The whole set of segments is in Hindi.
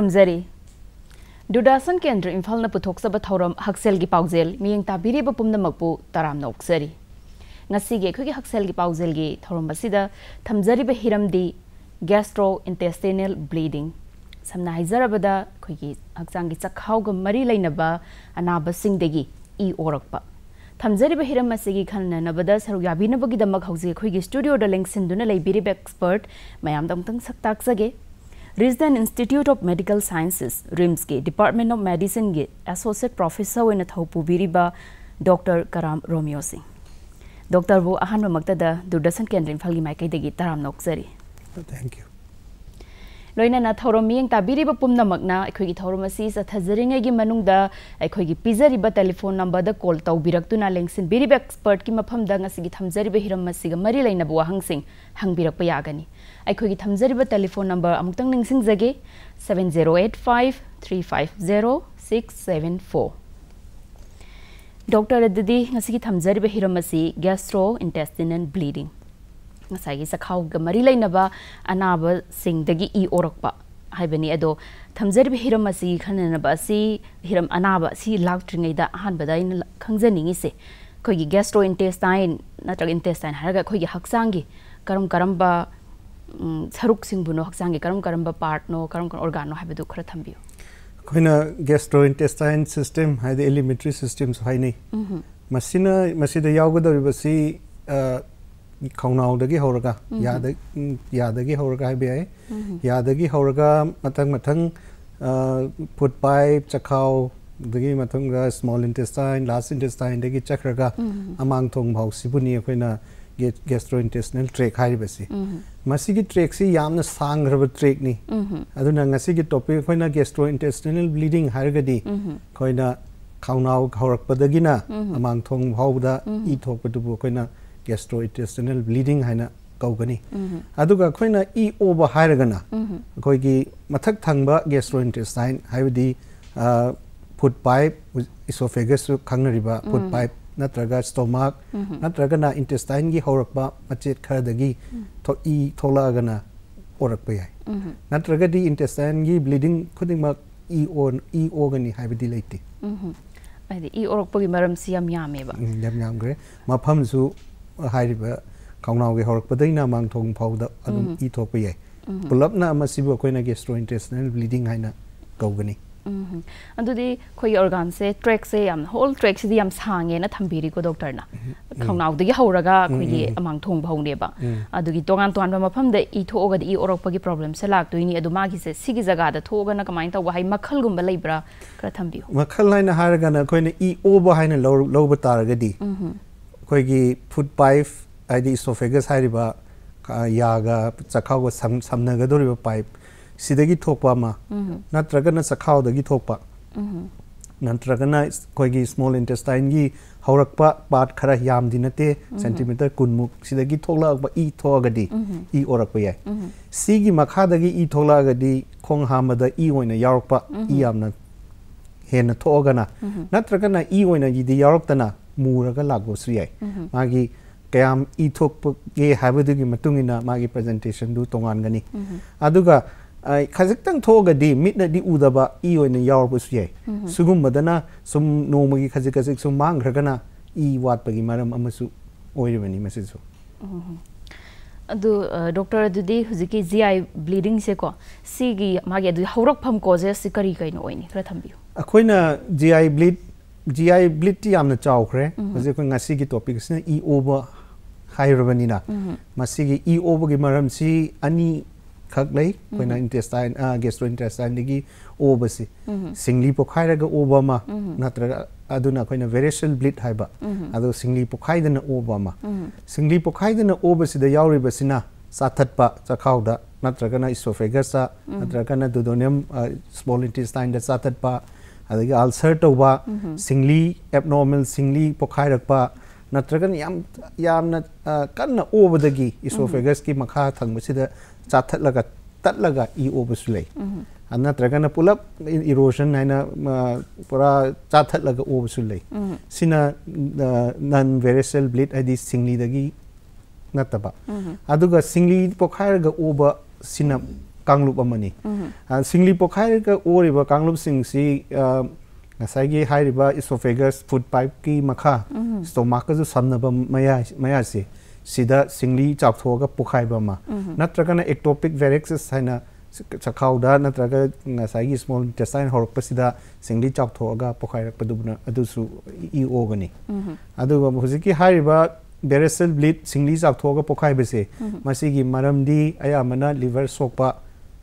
खुरुमजरी दुरदर्शन केंद्र इम्फाल पुथोक्सब थौरम हक्सेल की पाउजेल मियंग ताबिरिब पुमनमकपु तराम नौक्सरी ngasi ge khogi haksel gi paujel gi thorom basida thamjari be hiram di gastrointestinal bleeding samna haizarabada khogi haksang gi chakhau ga mari lainaba anaba sing degi e orakpa thamjari be hiram masigi khanna nabada saru yabi nabagi damak hauji khogi studio da link sinduna leibiri expert mayam dam tang saktak sage Risden institute of medical sciences RIMS के डिपार्टमेंट ऑफ़ मेडिसिन के एसोसिएट प्रोफेसर होने थौपुबीरीबा डॉक्टर कराम रोमियो सिंह। डॉक्टर वो अहम मक्तद दूरदर्शन केंद्र इम्फाल की माइकई तराम नौजरी थैंक यू लोनना थौरम मियंग ताबीरीब पुमनमकना अखोगी थौरम असी सथजरिंगगी मनुंगदा अखोगी पिजरीब telephone number the call तौबिरक्तुना लेंसिन बीरीब expert की मफमदा ngasi gi thamjaribe hiram masiga mari laina bu hangsing hangbirak pa yagani ꯑꯩꯈꯣꯏꯒꯤ ꯊꯝꯖꯔꯤꯕ ꯇꯦꯂꯤꯐꯣꯟ ꯅꯝꯕꯔ ꯑꯃꯨꯛꯇꯪ ꯅꯤꯡꯁꯤꯡꯖꯒꯦ seven zero eight five three five zero six seven four doctor ꯑꯗꯨꯗꯤ ꯉꯁꯤꯒꯤ ꯊꯝꯖꯔꯤꯕ ꯍꯤꯔꯝ ꯑꯁꯤ ꯒ꯭ꯌꯥꯁꯇ꯭ꯔꯣ ꯏꯟꯇꯦꯁꯇꯤꯅꯦꯜ ꯕ꯭ꯂꯤꯗꯤꯡ ꯉꯁꯥꯏꯒꯤ ꯆꯈꯥꯎꯒ ꯃꯔꯤ ꯂꯩꯅꯕ ꯑꯅꯥꯕꯁꯤꯡꯗꯒꯤ ꯏ ꯑꯣꯔꯛꯄ ꯍꯥꯏꯕꯅꯤ ꯑꯗꯣ ꯊꯝꯖꯔꯤꯕ ꯍꯤꯔꯝ ꯑꯁꯤ ꯈꯟꯅꯅꯕ ꯑꯁꯤ ꯍꯤꯔꯝ ꯑꯅꯥꯕ ꯑꯁꯤ ꯂꯥꯛꯇ꯭ꯔꯤꯉꯩꯗ ꯑꯍꯥꯟꯕꯗ ꯑꯩꯅ ꯈꯪꯖꯅꯤꯡꯉꯤꯁꯦ ꯑꯩꯈꯣꯏꯒꯤ ꯒ꯭ꯌꯥꯁꯇ꯭ꯔꯣ ꯏꯟꯇꯦꯁꯇꯥꯏꯟ ꯅꯠꯇ꯭ꯔꯒ ꯏꯟꯇꯦꯁꯇꯥꯏꯟ ꯍꯥꯏꯔꯒ ꯑꯩꯈꯣꯏꯒꯤ ꯍꯛꯆꯥꯡꯒꯤ ꯀꯔꯝ ꯀꯔꯝꯕ ꯁꯔꯨꯛꯁꯤꯡꯕꯨꯅꯣ ꯍꯛꯆꯥꯡꯒꯤ ꯀꯔꯝ ꯀꯔꯝꯕ ꯄꯥꯔꯠꯅꯣ ꯀꯔꯝ ꯀꯔꯝꯕ ꯑꯣꯔꯒꯥꯟꯅꯣ ꯍꯥꯏꯕꯗꯨ ꯈꯔ ꯊꯝꯕꯤꯌꯨ ꯑꯩꯈꯣꯏꯅ ꯒꯦꯁꯇ꯭ꯔꯣꯏꯟꯇꯦꯁꯇꯥꯏꯟ ꯁꯤꯁꯇꯦꯝ ꯍꯥꯏꯗꯤ ꯑꯦꯂꯤꯃꯦꯟꯇꯔꯤ ꯁꯤꯁꯇꯦꯝꯁꯨ ꯍꯥꯏꯅꯩ ꯃꯁꯤꯅ ꯃꯁꯤꯗ ꯌꯥꯎꯒꯗꯧꯔꯤꯕꯁꯤ ꯈꯧꯅꯥꯎꯗꯒꯤ ꯍꯧꯔꯒ ꯌꯥꯗꯒꯤ ꯍꯧꯔꯒ ꯍꯥꯏꯕ ꯌꯥꯏ ꯌꯥꯗꯒꯤ ꯍꯧꯔꯒ ꯃꯊꯪ ꯃꯊꯪ ꯐꯨꯗ ꯄꯥꯏꯞ ꯆꯈꯥꯎꯗꯒꯤ ꯃꯊꯪꯗ ꯁ꯭ꯃꯣꯜ ꯏꯟꯇꯦꯁꯇꯥꯏꯟ ꯂꯥꯔꯖ ꯏꯟꯇꯦꯁꯇꯥꯏꯟꯗꯒꯤ ꯆꯠꯈ꯭ꯔꯒ ꯑꯃꯥꯡ ꯊꯣꯡ ꯐꯥꯎꯁꯤꯕꯨꯅꯤ ꯑꯩꯈꯣꯏꯅ ꯒꯦꯁꯇ꯭ꯔꯣꯏꯟꯇꯦꯁꯅꯦꯜ ꯇ꯭ꯔꯦꯛ ꯍꯥꯏꯔꯤꯕꯁꯤ ꯃꯁꯤꯒꯤ ꯇ꯭ꯔꯦꯛꯁꯤ ꯌꯥꯝꯅ ꯁꯥꯡꯈ꯭ꯔꯕ ꯇ꯭ꯔꯦꯛꯅꯤ ꯑꯗꯨꯅ ꯉꯁꯤꯒꯤ ꯇꯣꯄꯤꯛ ꯑꯩꯈꯣꯏꯅ ꯒꯦꯁꯇ꯭ꯔꯣꯏꯟꯇꯦꯁꯅꯦꯜ ꯕ꯭ꯂꯤꯗꯤꯡ ꯍꯥꯏꯔꯒꯗꯤ ꯑꯩꯈꯣꯏꯅ ꯈꯧꯅꯥꯎ ꯍꯧꯔꯛꯄꯗꯒꯤꯅ ꯑꯃꯥꯡꯊꯣꯡ ꯐꯥꯎꯕꯗ ꯏ ꯊꯣꯛꯄꯗꯨꯕꯨ ꯑꯩꯈꯣꯏꯅ गेस्ट्रो इंटेस्टिनल ब्लीडिंग है कौगनी अब है मथक थब गेस्ट्रो इंटेस्टाइन है फुट पाइप इसोफेगस खाब फुट पाइप नग स्टोमाक नत्रग ना इंटेस्टाइन की हौरप मचे खरदी थोलाप जाए नत्रगदी इंटेस्टाइन की ब्लीडिंग खुद इगनी लेते इरपे मफमसु ꯍꯥꯏꯔꯤꯕ ꯈꯧꯅꯥꯎꯒꯤ ꯍꯧꯔꯛꯄꯗꯒꯤꯅ ꯃꯥꯡꯊꯣꯡ ꯐꯥꯎꯗ ꯑꯗꯨꯝ ꯏ ꯊꯣꯛꯄ ꯌꯥꯏ ꯄꯨꯂꯞꯅ ꯃꯁꯤꯕꯨ ꯑꯩꯈꯣꯏꯅ ꯒꯦꯁꯇ꯭ꯔꯣꯏꯟꯇꯦꯁꯅꯦꯜ ꯕ꯭ꯂꯤꯗꯤꯡ ꯍꯥꯏꯅ ꯀꯧꯒꯅꯤ ꯑꯗꯨꯗꯤ ꯑꯩꯈꯣꯏꯒꯤ ꯑꯣꯔꯒꯥꯟꯁꯦ ꯇ꯭ꯔꯦꯛꯁꯦ ꯌꯥꯝ ꯍꯣꯜ ꯇ꯭ꯔꯦꯛꯁꯤꯗꯤ ꯌꯥꯝ ꯁꯥꯡꯉꯦꯅ ꯊꯝꯕꯤꯔꯤꯀꯣ ꯗꯣꯛꯇꯔꯅ ꯈꯧꯅꯥꯎꯗꯒꯤ ꯍꯧꯔꯒ ꯑꯩꯈꯣꯏꯒꯤ ꯑꯃꯥꯡꯊꯣꯡ ꯐꯥꯎꯅꯦꯕ ꯑꯗꯨꯒꯤ ꯇꯣꯉꯥꯟ ꯇꯣꯉꯥꯟꯕ ꯃꯐꯝꯗ ꯏ ꯊꯣꯛꯑꯒꯗꯤ ꯏ ꯑꯣꯔꯛꯄꯒꯤ ꯄ꯭ꯔꯣꯕ꯭ꯂꯦꯝꯁꯦ ꯂꯥꯛꯇꯣꯏꯅꯤ ꯑꯗꯨ ꯃꯥꯒꯤꯁꯦ ꯁꯤꯒꯤ ꯖꯒꯥꯗ ꯊꯣꯛꯑꯒꯅ ꯀꯃꯥꯏꯅ ꯇꯧꯕ ꯍꯥꯏ ꯃꯈꯜꯒꯨꯝꯕ ꯂꯩꯕ꯭ꯔꯥ ꯈꯔ ꯊꯝꯕꯤꯌꯨ ꯃꯈꯜ ꯍꯥꯏꯅ ꯍꯥꯏꯔꯒꯅ ꯑꯩꯈꯣꯏꯅ ꯏ ꯑꯣꯕ ꯍꯥꯏꯅ ꯂꯧꯕ ꯇꯥꯔꯒꯗꯤ ꯑꯩꯈꯣꯏꯒꯤ ꯐꯨꯗ ꯄꯥꯏꯞ ꯍꯥꯏꯗꯤ ꯏꯁꯣꯐꯦꯒꯁ ꯍꯥꯏꯔꯤꯕ ꯌꯥꯒ ꯆꯈꯥꯎꯒ ꯁꯝꯅꯒꯗꯧꯔꯤꯕ ꯄꯥꯏꯞ ꯁꯤꯗꯒꯤ ꯊꯣꯛꯄ ꯑꯃ ꯅꯠꯇ꯭ꯔꯒꯅ ꯆꯈꯥꯎꯗꯒꯤ ꯊꯣꯛꯄ ꯅꯠꯇ꯭ꯔꯒꯅ ꯑꯩꯈꯣꯏꯒꯤ ꯁ꯭ꯃꯣꯜ ꯏꯟꯇꯦꯁꯇꯥꯏꯟꯒꯤ ꯍꯧꯔꯛꯄ ꯄꯥꯔꯠ ꯈꯔ ꯌꯥꯝꯗꯤ ꯅꯠꯇꯦ ꯁꯦꯟꯇꯤꯃꯤꯇꯔ ꯀꯨꯟꯃꯨꯛ ꯁꯤꯗꯒꯤ ꯊꯣꯛꯂꯛꯄ ꯏ ꯊꯣꯛꯑꯒꯗꯤ ꯏ ꯑꯣꯔꯛꯄ ꯌꯥꯏ ꯁꯤꯒꯤ ꯃꯈꯥꯗꯒꯤ ꯏ ꯊꯣꯛꯂꯛꯑꯒꯗꯤ ꯈꯣꯡ ꯍꯥꯝꯕꯗ ꯏ ꯑꯣꯏꯅ ꯌꯥꯎꯔꯛꯄ ꯏ ꯌꯥꯝꯅ ꯍꯦꯟꯅ ꯊꯣꯛꯑꯒꯅ ꯅꯠꯇ꯭ꯔꯒꯅ ꯏ ꯑꯣꯏꯅꯒꯤꯗꯤ ꯌꯥꯎꯔꯛꯇꯅ ꯃꯨꯔꯒ ꯂꯥꯛꯄꯁꯨ ꯌꯥꯏ ꯃꯥꯒꯤ ꯀꯌꯥꯝ ꯏ ꯊꯣꯛꯄꯒꯦ ꯍꯥꯏꯕꯗꯨꯒꯤ ꯃꯇꯨꯡ ꯏꯟꯅ ꯃꯥꯒꯤ ꯄ꯭ꯔꯖꯦꯟꯇꯦꯁꯟꯗꯨ ꯇꯣꯉꯥꯟꯒꯅꯤ ꯑꯗꯨꯒ ꯈꯖꯤꯛꯇꯪ ꯊꯣꯛꯑꯒꯗꯤ ꯃꯤꯠꯅꯗꯤ ꯎꯗꯕ ꯏ ꯑꯣꯏꯅ ꯌꯥꯎꯔꯛꯄꯁꯨ ꯌꯥꯏ ꯁꯤꯒꯨꯝꯕꯗꯅ ꯁꯨꯝ ꯅꯣꯡꯃꯒꯤ ꯈꯖꯤꯛ ꯈꯖꯤꯛ ꯁꯨꯝ ꯃꯥꯡꯈ꯭ꯔꯒꯅ ꯏ ꯋꯥꯠꯄꯒꯤ ꯃꯔꯝ ꯑꯃꯁꯨ ꯑꯣꯏꯔꯤꯕꯅꯤ ꯃꯁꯤꯁꯨ ꯑꯗꯨ ꯗꯣꯛꯇꯔ ꯑꯗꯨꯗꯤ ꯍꯧꯖꯤꯛꯀꯤ ꯖꯤ ꯑꯥꯏ ꯕ꯭ꯂꯤꯗꯤꯡꯁꯦꯀꯣ ꯁꯤꯒꯤ ꯃꯥꯒꯤ ꯑꯗꯨꯒꯤ ꯍꯧꯔꯛꯐꯝ ꯀꯣꯖꯦꯁꯁꯤ ꯀꯔꯤ ꯀꯩꯅꯣ ꯑꯣꯏꯅꯤ ꯈꯔ ꯊꯝꯕꯤꯌꯨ ꯑꯩꯈꯣꯏꯅ ꯖꯤ ꯑꯥꯏ ꯕ꯭ꯂꯤꯗ जी आई आम चाउरे हजेसी की टॉपिक इब हाबनी इब की मरम से अनीखक इंटेस्टाइन गेस्ट्रो इंटेस्टाइन ओब से सिंगली पोखाग ओब नत्र वेरेसल ब्लीट है अब सिंगली पोखादन ओब सिंगली पोखादन ओब सेनाथप चखाद नत्रगना इसोफेगस नत्रगना दुदोनियम स्मॉल इंटेस्टाइन चाथप अदगी अल्सर तोबा सिंगली एबनॉर्मल सिंगली पोखाइरकपा नत्रगन याम यामना कन्ना ओबदगी इसोफेगस की मखा थंगबसिदा चाथꯠलगा तत्लगा इ ओबसु लै नत्रगन पुलप इरोशन हैना पुरा चाथत्लगा ओबसु लै सिना नन वेरिसेल ब्लीड आदि सिंगली दगी नतबा अदुगा सिंगली पोखारगा ओबा सिना कांगलूप सिंगलीपोखाब कांगलूप सिंगसीब इसोफेगस फ़ूड पाइप की मखा स्टोमाक सब मैसे सिंगली चाथोग पुखाइम नत्रग एक्टोपिक वेरेक्स है चखाऊद नत्रगे स्मोल इंटेस्टाइन होरपसीद सिंगली चाथोग पोखाइरपूगने बेरेसल ब्लीड सिंगली चाथोग पोखाइबसे मरमी अयामना लिवर सोप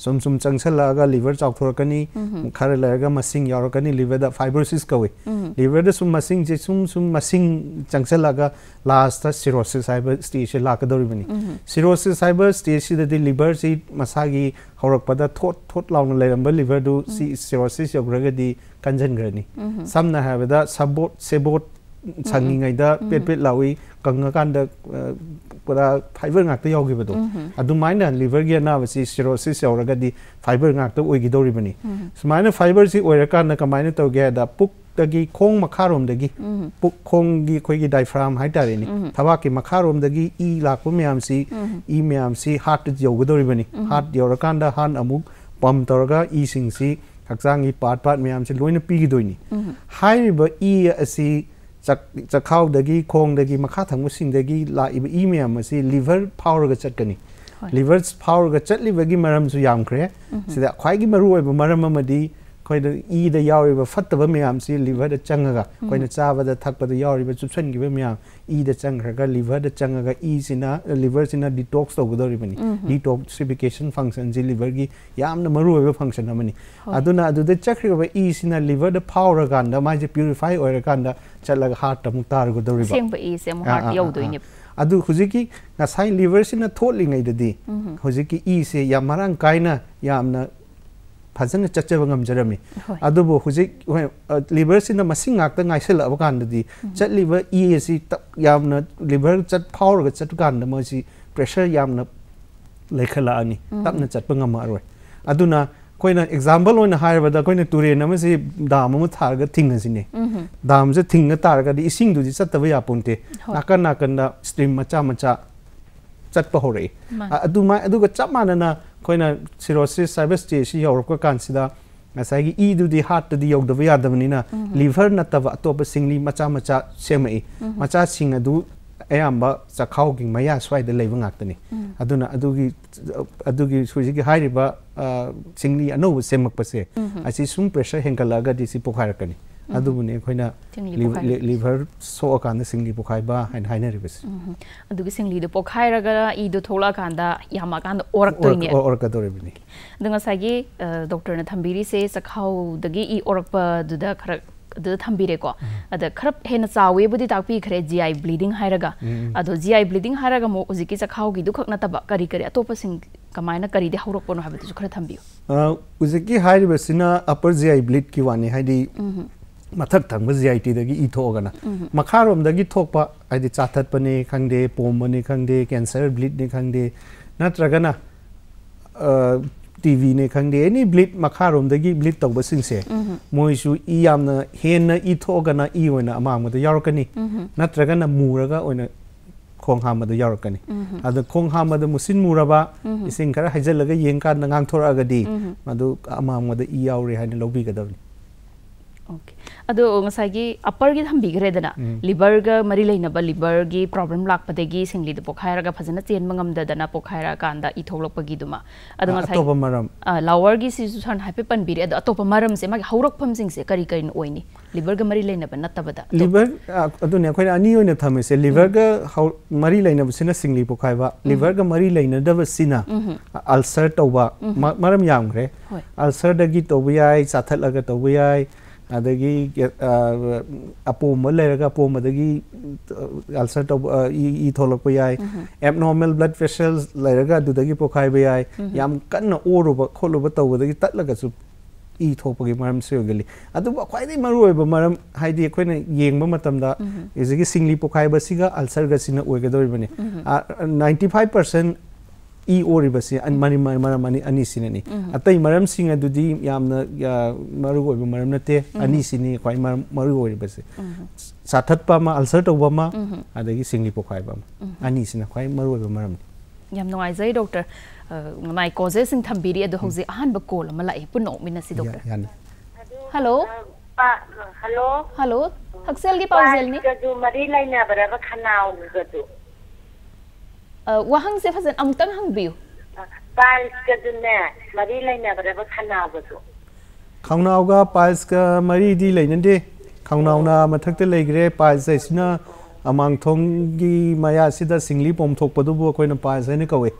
सोम सोम चंसलगा लिवर चाथोरकनी खर लगा मसिंग लिवरद फाइब्रोसिस कवे लिवरद सुम मसिंग जे सुम सुम लास्ट सिरोसिस है स्टेज लाकदोरिबनी सिरोसिस साइबर स्टेज से द लिवर सी मसागी हरकपद थोट थोट लाउन लेरब लिवर दु सी सिरोसिस योग्रगदी सबोट सेबोट संगीद पेट पेट लावी कंगकांड ꯄꯨꯔꯥ ꯐꯥꯏꯕꯔ ꯉꯥꯛꯇ ꯌꯥꯎꯈꯤꯕꯗꯣ ꯑꯗꯨꯃꯥꯏꯅ ꯂꯤꯚꯔꯒꯤ ꯑꯅꯥꯕꯁꯤ ꯁꯤꯔꯣꯁꯤꯁ ꯌꯧꯔꯒꯗꯤ ꯐꯥꯏꯕꯔ ꯉꯥꯛꯇ ꯑꯣꯏꯒꯗꯧꯔꯤꯕꯅꯤ ꯁꯨꯃꯥꯏꯅ ꯐꯥꯏꯕꯔꯁꯤ ꯑꯣꯏꯔꯀꯥꯟꯗ ꯀꯃꯥꯏꯅ ꯇꯧꯒꯦ ꯍꯥꯏꯗ ꯄꯨꯛꯇꯒꯤ ꯈꯣꯡ ꯃꯈꯥꯔꯣꯝꯗꯒꯤ ꯄꯨꯛ ꯈꯣꯡꯒꯤ ꯑꯩꯈꯣꯏꯒꯤ ꯗꯥꯏꯐ꯭ꯔꯥꯝ ꯍꯥꯏꯇꯥꯔꯦꯅꯦ ꯊꯕꯥꯛꯀꯤ ꯃꯈꯥꯔꯣꯝꯗꯒꯤ ꯏ ꯂꯥꯛꯄ ꯃꯌꯥꯝꯁꯤ ꯏ ꯃꯌꯥꯝꯁꯤ ꯍꯥꯔꯠꯇ ꯌꯧꯒꯗꯧꯔꯤꯕꯅꯤ ꯍꯥꯔꯠ ꯌꯧꯔꯀꯥꯟꯗ ꯍꯥꯔꯠ ꯑꯃꯨꯛ ꯄꯝ ꯇꯧꯔꯒ ꯏꯁꯤꯡꯁꯤ ꯍꯛꯆꯥꯡꯒꯤ ꯄꯥꯔꯠ ꯄꯥꯔꯠ ꯃꯌꯥꯝꯁꯤ ꯂꯣꯏꯅ ꯄꯤꯒꯗꯣꯏꯅꯤ ꯍꯥꯏꯔꯤꯕ ꯏ ꯑꯁꯤ ꯆꯈꯥꯎꯗꯒꯤ ꯈꯣꯡꯗꯒꯤ ꯃꯈꯥ ꯊꯪꯕꯁꯤꯡꯗꯒꯤ ꯂꯥꯛꯏꯕ ꯏ ꯃꯌꯥꯝ ꯑꯁꯤ ꯂꯤꯚꯔ ꯐꯥꯎꯔꯒ ꯆꯠꯀꯅꯤ ꯂꯤꯚꯔ ꯐꯥꯎꯔꯒ ꯆꯠꯂꯤꯕꯒꯤ ꯃꯔꯝꯁꯨ ꯌꯥꯝꯈ꯭ꯔꯦ ꯁꯤꯗ ꯈ꯭ꯋꯥꯏꯒꯤ ꯃꯔꯨꯑꯣꯏꯕ ꯃꯔꯝ ꯑꯃꯗꯤ ꯑꯩꯈꯣꯏꯗ ꯏꯗ ꯌꯥꯎꯔꯤꯕ ꯐꯠꯇꯕ ꯃꯌꯥꯝꯁꯤ ꯂꯤꯚꯔꯗ ꯆꯪꯉꯒ ꯑꯩꯈꯣꯏꯅ ꯆꯥꯕꯗ ꯊꯛꯄꯗ ꯌꯥꯎꯔꯤꯕ ꯆꯨꯞꯁꯤꯟꯈꯤꯕ ꯃꯌꯥꯝ ꯏꯗ ꯆꯪꯈ꯭ꯔꯒ ꯂꯤꯚꯔꯗ ꯆꯪꯉꯒ ꯏꯁꯤꯅ ꯂꯤꯚꯔꯁꯤꯅ ꯗꯤꯇꯣꯛꯁ ꯇꯧꯒꯗꯧꯔꯤꯕꯅꯤ ꯗꯤꯇꯣꯛꯁꯤꯐꯤꯀꯦꯁꯟ ꯐꯪꯁꯟꯁꯤ ꯂꯤꯚꯔꯒꯤ ꯌꯥꯝꯅ ꯃꯔꯨꯑꯣꯏꯕ ꯐꯪꯁꯟ ꯑꯃꯅꯤ ꯑꯗꯨꯅ ꯑꯗꯨꯗ ꯆꯠꯈ꯭ꯔꯤꯕ ꯏꯁꯤꯅ ꯂꯤꯚꯔꯗ ꯐꯥꯎꯔꯀꯥꯟꯗ ꯃꯥꯁꯦ ꯄ꯭ꯌꯨꯔꯤꯐꯥꯏ ꯑꯣꯏꯔꯀꯥꯟꯗ ꯆꯠꯂꯒ ꯍꯥꯔꯠꯇ ꯑꯃꯨꯛ ꯇꯥꯔꯒꯗꯧꯔꯤꯕ ꯑꯁꯦꯡꯕ ꯏꯁꯦ ꯑꯃꯨꯛ ꯍꯥꯔꯠ ꯌꯧꯗꯣꯏꯅꯦ ꯑꯗꯨ ꯍꯧꯖꯤꯛꯀꯤ ꯉꯁꯥꯏ ꯂꯤꯚꯔꯁꯤꯅ ꯊꯣꯠꯂꯤꯉꯩꯗꯗꯤ ꯍꯧꯖꯤꯛꯀꯤ ꯏꯁꯦ ꯌꯥꯝ ꯃꯔꯥꯡ ꯀꯥꯏꯅ ꯌꯥꯝꯅ फजन चचबगमजरमी अब हजिक लिभर मसीलाबी चलब इसी लिभर चट फाउर चटकान मैं प्रेसर लेखलानी तपना चटपमर अना एग्ज़ाम्पल होने तुरें से दाम थारग थिंगने दाम से थिंग तारगद इसिंग चतब यापोटे नाकन नाकन स्ट्रीम मचा मचा ꯆꯠꯄ ꯍꯧꯔꯛꯏ ꯑꯗꯨꯃꯥꯏ ꯑꯗꯨꯒ ꯆꯞ ꯃꯥꯟꯅꯅ ꯑꯩꯈꯣꯏꯅ ꯁꯤꯔꯣꯁꯤꯁ ꯍꯥꯏꯕ ꯁ꯭ꯇꯦꯖꯁꯤ ꯌꯧꯔꯛꯄ ꯀꯥꯟꯁꯤꯗ ꯉꯁꯥꯏꯒꯤ ꯏꯗꯨꯗꯤ ꯍꯥꯔꯠꯇꯗꯤ ꯌꯧꯗꯕ ꯌꯥꯗꯕꯅꯤꯅ ꯂꯤꯚꯔ ꯅꯠꯇꯕ ꯑꯇꯣꯞꯄ ꯁꯤꯡꯂꯤ ꯃꯆꯥ ꯃꯆꯥ ꯁꯦꯝꯃꯛꯏ ꯃꯆꯥꯁꯤꯡ ꯑꯗꯨ ꯑꯌꯥꯝꯕ ꯆꯈꯥꯎꯒꯤ ꯃꯌꯥ ꯁ꯭ꯋꯥꯏꯗ ꯂꯩꯕ ꯉꯥꯛꯇꯅꯤ ꯑꯗꯨꯅ ꯑꯗꯨꯒꯤ ꯑꯗꯨꯒꯤ ꯍꯧꯖꯤꯛꯀꯤ ꯍꯥꯏꯔꯤꯕ ꯆꯤꯡꯂꯤ ꯑꯅꯧꯕ ꯁꯦꯝꯃꯛꯄꯁꯦ ꯑꯁꯤ ꯁꯨꯝ ꯄ꯭ꯔꯦꯁꯔ ꯍꯦꯟꯒꯠꯂꯛꯑꯒꯗꯤ ꯁꯤ ꯄꯣꯈꯥꯏꯔꯛꯀꯅꯤ ꯑꯗꯨꯕꯨꯅꯦ ꯑꯩꯈꯣꯏꯅ ꯂꯤꯚꯔ ꯁꯣꯛꯑꯀꯥꯟꯗ ꯁꯤꯡꯂꯤ ꯄꯣꯈꯥꯏꯕ ꯍꯥꯏꯅ ꯍꯥꯏꯅꯔꯤꯕꯁꯦ ꯑꯗꯨꯒ ꯁꯤꯡꯂꯤꯗꯣ ꯄꯣꯈꯥꯏꯔꯒ ꯏꯗꯣ ꯊꯣꯛꯂꯛꯑꯀꯥꯟꯗ ꯌꯥꯝꯃꯀꯥꯟꯗ ꯑꯣꯔꯛꯇꯣꯏꯅꯦ ꯑꯣꯔꯛꯀꯗꯧꯔꯤꯕꯅꯤ ꯑꯗꯣ ꯉꯁꯥꯏꯒꯤ ꯗꯣꯛꯇꯔꯅ ꯊꯝꯕꯤꯔꯤꯁꯦ ꯆꯈꯥꯎꯗꯒꯤ ꯏ ꯑꯣꯔꯛꯄꯗꯨꯗ ꯈꯔ ꯑꯗꯨꯗ ꯊꯝꯕꯤꯔꯦꯀꯣ ꯑꯗ ꯈꯔ ꯍꯦꯟꯅ ꯆꯥꯎꯋꯦꯕꯨꯗꯤ ꯇꯥꯛꯄꯤꯈ꯭ꯔꯦ ꯖꯤ ꯑꯥꯏ ꯕ꯭ꯂꯤꯗꯤꯡ ꯍꯥꯏꯔꯒ ꯑꯗꯣ ꯖꯤ ꯑꯥꯏ ꯕ꯭ꯂꯤꯗꯤꯡ ꯍꯥꯏꯔꯒ ꯑꯃꯨꯛ ꯍꯧꯖꯤꯛꯀꯤ ꯆꯈꯥꯎꯒꯤꯗꯨꯈꯛ ꯅꯠꯇꯕ ꯀꯔꯤ ꯀꯔꯤ ꯑꯇꯣꯞꯄꯁꯤꯡ ꯀꯃꯥꯏꯅ ꯀꯔꯤꯗꯤ ꯍꯧꯔꯛꯄꯅꯣ ꯍꯥꯏꯕꯗꯨꯁꯨ ꯈꯔ ꯊꯝꯕꯤꯌꯨ ꯍꯧꯖꯤꯛꯀꯤ ꯍꯥꯏꯔꯤꯕꯁꯤꯅ ꯑꯞꯄꯔ ꯖꯤ ꯑꯥꯏ ꯕ꯭ꯂꯤꯗꯀꯤ ꯋꯥꯅꯤ ꯍꯥꯏꯗꯤ ꯃꯊꯛ ꯊꯪꯕ ꯖꯤ ꯑꯥꯏ ꯇꯤꯗꯒꯤ ꯏ ꯊꯣꯛꯑꯒꯅ ꯃꯈꯥꯔꯣꯝꯗꯒꯤ ꯊꯣꯛꯄ ꯍꯥꯏꯗꯤ ꯆꯥꯊꯠꯄꯅꯤ ꯈꯪꯗꯦ ꯄꯣꯝꯕꯅꯤ ꯈꯪꯗꯦ ꯀꯦꯟꯁꯔ ꯕ꯭ꯂꯤꯗꯅꯤ ꯈꯪꯗꯦ ꯅꯠꯇ꯭ꯔꯒꯅ ꯇꯤꯚꯤꯅꯤ ꯈꯪꯗꯦ ꯑꯦꯅꯤ ꯕ꯭ꯂꯤꯗ ꯃꯈꯥꯔꯣꯝꯗꯒꯤ ꯕ꯭ꯂꯤꯗ ꯇꯧꯕꯁꯤꯡꯁꯦ ꯃꯣꯏꯁꯨ ꯏ ꯌꯥꯝꯅ ꯍꯦꯟꯅ ꯏ ꯊꯣꯛꯑꯒꯅ ꯏ ꯑꯣꯏꯅ ꯑꯃꯥꯡꯕꯗ ꯌꯥꯎꯔꯛꯀꯅꯤ ꯅꯠꯇ꯭ꯔꯒꯅ ꯃꯨꯔꯒ ꯑꯣꯏꯅ ꯈꯣꯡ ꯍꯥꯝꯕꯗ ꯌꯥꯎꯔꯛꯀꯅꯤ ꯑꯗꯣ ꯈꯣꯡ ꯍꯥꯝꯕꯗ ꯃꯨꯁꯤꯟ ꯃꯨꯔꯕ ꯏꯁꯤꯡ ꯈꯔ ꯍꯩꯖꯤꯜꯂꯒ ꯌꯦꯡꯀꯥꯟꯗ ꯉꯥꯡꯊꯣꯔꯛꯑꯒꯗꯤ ꯃꯗꯨ ꯑꯃꯥꯡꯕꯗ ꯏ ꯌꯥꯎꯔꯦ ꯍꯥꯏꯅ ꯂꯧꯕꯤꯒꯗꯕꯅꯤ ओके अदो अपर गी थंबिगरे दना लिवर गा मरी लेनबा लिवर गी प्रॉब्लम लाकपदेगी सिंगली द पोखायरा गा फजना चेन मंगम दना पोखायरा कांदा इथोलपगी दुमा अदो ngसाई अतोप मरम लावर गी सिसु सन हाइपे पनबिरे अतोप मरम से मागी हौरक फम सिंग से करी लिवर गा मरी लेनबा नतबदा लिवर अदो ने खोइ अनि ओइने थमे से लिवर गा मरी लेनबा सिना सिंगली पोखायबा लिवर गा मरी लेनदबा सिना अल्सर तौबा अलसर्टलप एबनॉमल ब्लड फेसल लेरगी पोखाब याम ब्लड ओरब खोलब तौदी तत्गु इोपे मरम से खाई मरब मरम है अखोना मतम इसी पोखाब अलसर्गन होगदने ninety five percent ꯏ ꯑꯣꯔꯤꯕꯁꯤ ꯃꯔꯝ ꯑꯅꯤ ꯑꯅꯤꯁꯤꯅꯅꯤ ꯑꯇꯩ ꯃꯔꯝꯁꯤꯡ ꯑꯗꯨꯗꯤ ꯌꯥꯝꯅ ꯃꯔꯨ ꯑꯣꯏꯕ ꯃꯔꯝ ꯅꯠꯇꯦ ꯑꯅꯤꯁꯤꯅꯤ ꯈ꯭ꯋꯥꯏ ꯃꯔꯨ ꯑꯣꯏꯔꯤꯕꯁꯦ ꯆꯥꯊꯠꯄ ꯑꯃ ꯑꯜꯁꯔ ꯇꯧꯕ ꯑꯃ ꯑꯗꯒꯤ ꯁꯤꯡꯂꯤ ꯄꯣꯛꯈꯥꯏꯕ ꯑꯃ ꯑꯅꯤꯁꯤꯅ ꯈ꯭ꯋꯥꯏ ꯃꯔꯨ ꯑꯣꯏꯕ ꯃꯔꯝꯅꯤ ꯌꯥꯝ ꯅꯨꯡꯉꯥꯏꯖꯩ ꯗꯣꯛꯇꯔ ꯃꯥꯏ ꯀꯣꯖꯦꯁꯤꯡ ꯊꯝꯕꯤꯔꯤ ꯑꯗꯣ ꯍꯧꯖꯤꯛ ꯑꯍꯥꯟꯕ ꯀꯣꯜ ꯑꯃ ꯂꯥꯛꯏ ꯄꯨꯟꯅ ꯑꯣꯛꯃꯤꯟꯅꯁꯤ ꯗꯣꯛꯇꯔ ꯌꯥꯅꯤ ꯍꯜꯂꯣ ꯍꯜꯂꯣ ꯍꯜꯂꯣ ꯍꯛꯁꯦꯜꯒꯤ ꯄꯥꯎꯖꯦꯜꯅꯤ ꯄꯥꯏꯜꯁꯀꯁꯨ ꯃꯔꯤ ꯂꯩꯅꯕ꯭ꯔꯕ ꯈꯅꯥꯎꯒꯁꯨ ꯋꯥꯍꯪꯁꯦ ꯐꯖꯅ ꯑꯃꯨꯛꯇꯪ ꯍꯪꯕꯤꯌꯨ ꯄꯥꯏꯜꯁꯀꯗꯨꯅꯦ ꯃꯔꯤ ꯂꯩꯅꯕ꯭ꯔꯕ ꯈꯅꯥꯎꯒꯁꯨ ꯈꯅꯥꯎꯒ ꯄꯥꯏꯜꯁꯀ ꯃꯔꯤꯗꯤ ꯂꯩꯅꯗꯦ ꯈꯅꯥꯎꯅ ꯃꯊꯛꯇ ꯂꯩꯈ꯭ꯔꯦ ꯄꯥꯏꯜꯁ ꯑꯁꯤꯅ ꯑꯃꯥꯡꯊꯣꯡꯒꯤ ꯃꯌꯥꯁꯤꯗ ꯁꯤꯡꯂꯤ ꯄꯣꯝꯊꯣꯛꯄꯗꯨꯕꯨ ꯑꯩꯈꯣꯏꯅ ꯄꯥꯏꯜꯁ ꯍꯥꯏꯅ ꯀꯧꯏ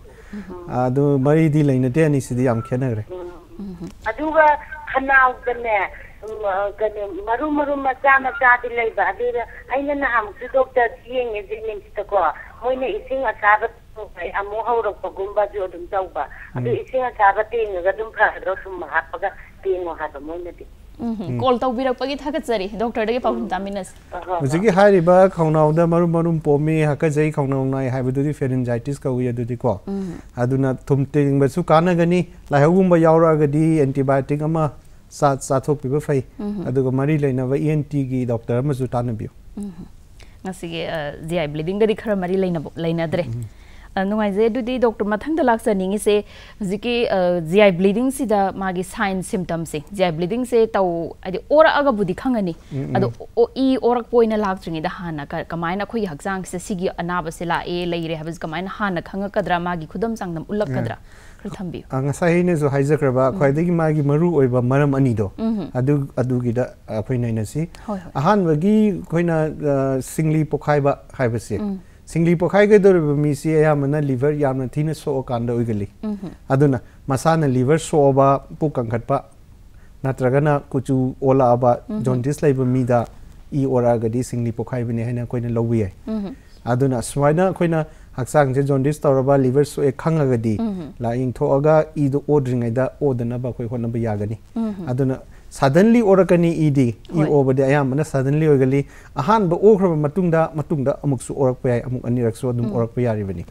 ꯑꯗꯨ ꯃꯔꯤꯗꯤ ꯂꯩꯅꯗꯦ ꯑꯅꯤꯁꯤꯗꯤ ꯌꯥꯝ ꯈꯦꯠꯅꯈ꯭ꯔꯦ ꯑꯗꯨꯒ ꯈꯅꯥꯎꯗꯅꯦ ꯃꯔꯨ ꯃꯔꯨ ꯃꯆꯥ ꯃꯆꯥꯗꯤ ꯂꯩꯕ ꯑꯗꯨꯗ ꯑꯩꯅ ꯅꯍꯥꯟꯃꯨꯛꯁꯨ ꯗꯣꯛꯇꯔ ꯌꯦꯡꯉꯦ ꯖꯦꯅꯤꯝꯁꯇꯀꯣ ꯃꯣꯏꯅ ꯏꯁꯤꯡ ꯑꯁꯥꯕ ꯑꯃꯨꯛ ꯍꯧꯔꯛꯄꯒꯨꯝꯕꯁꯨ ꯑꯗꯨꯝ ꯇꯧꯕ ꯑꯗꯨ ꯏꯁꯤꯡ ꯑꯁꯥꯕ ꯇꯦꯡꯉꯒ ꯑꯗꯨꯝ ꯐꯒꯗ꯭ꯔꯣ ꯁꯨꯝ ꯍꯥꯞꯄꯒ ꯇꯦꯡꯉꯣ ꯍꯥꯏꯕ ꯃꯣꯏꯅꯗꯤ ꯀꯣꯜ ꯇꯧꯕꯤꯔꯛꯄꯒꯤ ꯊꯥꯒꯠꯆꯔꯤ ꯗꯣꯛꯇꯔꯗꯒꯤ ꯄꯥꯎꯈꯨꯝ ꯇꯥꯃꯤꯟꯅꯁꯤ ꯍꯧꯖꯤꯛꯀꯤ ꯍꯥꯏꯔꯤꯕ ꯈꯧꯅꯥꯎꯗ ꯃꯔꯨꯝ ꯃꯔꯨꯝ ꯄꯣꯝꯃꯤ ꯍꯥꯀꯠꯆꯩ ꯈꯧꯅꯥꯎ ꯅꯥꯏ ꯍꯥꯏꯕꯗꯨꯗꯤ ꯐꯦꯔꯤꯟꯖꯥꯏꯇꯤꯁ ꯀꯧꯏ ꯑꯗꯨꯗꯤꯀꯣ ꯑꯗꯨꯅ ꯊꯨꯝ ꯇꯦꯡꯕꯁꯨ ꯀꯥꯟꯅꯒꯅꯤ ꯂꯥꯏꯍꯧꯒꯨꯝꯕ ꯌꯥꯎꯔꯛꯑꯒꯗꯤ ꯑꯦꯟꯇꯤꯕꯥꯏꯑꯣꯇꯤꯛ ꯑꯃ चाथोपीब फै मरी लेना इन टी की डॉक्टर तानबू जी आई ब्ली खर मरी लेनाद्रे नुंगाइजे अदुदी डॉक्टर मथंग लाक्चनिंग से हुजिकी जीआई ब्लीडिंग सिदा मागी साइन सिम्टम से जीआई ब्लीडिंग से तौ अदि ओरा अगा बुदी खंगनी अदो ओ ई ओरक पोइना लाक्चंगी दा हाना कमाइना खोई हक्जांग से सिगी अनाब से ला ए लेरे हबस कमाइना हाना खंगकद्रा मागी खुदम सांगदम उल्लकद्रा ꯉꯁꯥꯏꯅꯁꯨ ꯍꯥꯏꯖꯈ꯭ꯔꯕ ꯈ꯭ꯋꯥꯏꯗꯒꯤ ꯃꯥꯒꯤ ꯃꯔꯨ ꯑꯣꯏꯕ ꯃꯔꯝ ꯑꯅꯤꯗꯣ ꯑꯗꯨ ꯑꯗꯨꯒꯤꯗ ꯑꯩꯈꯣꯏ ꯅꯩꯅꯁꯤ ꯑꯍꯥꯟꯕꯒꯤ ꯑꯩꯈꯣꯏꯅ ꯁꯤꯡꯂꯤ ꯄꯣꯛꯈꯥꯏꯕ ꯍꯥꯏꯕꯁꯦ सिंगली पोखाईगदरब मीसी अयामना लिवर यामना थीने सो कांदा उइगली अदुना मसाना लिवर सोबा पु कंखटपा नत्रगना कुचु ओलाबा जॉन्डिस लाइब मीदा इ ओरागदी सिंगली पोखाईबने हैना कोइना लौबिये अदुना स्वाइना कोइना हक्सांग जे जॉन्डिस तौरबा लिवर सो ए खंगागदी लाइंग थोगा इ दो बा यागनी अदुना suddenly oragani ed e over the ayam mana suddenly orgali ahan ba okraba matungda matungda amuk su orak payai amuk anirak su adum orak payari bani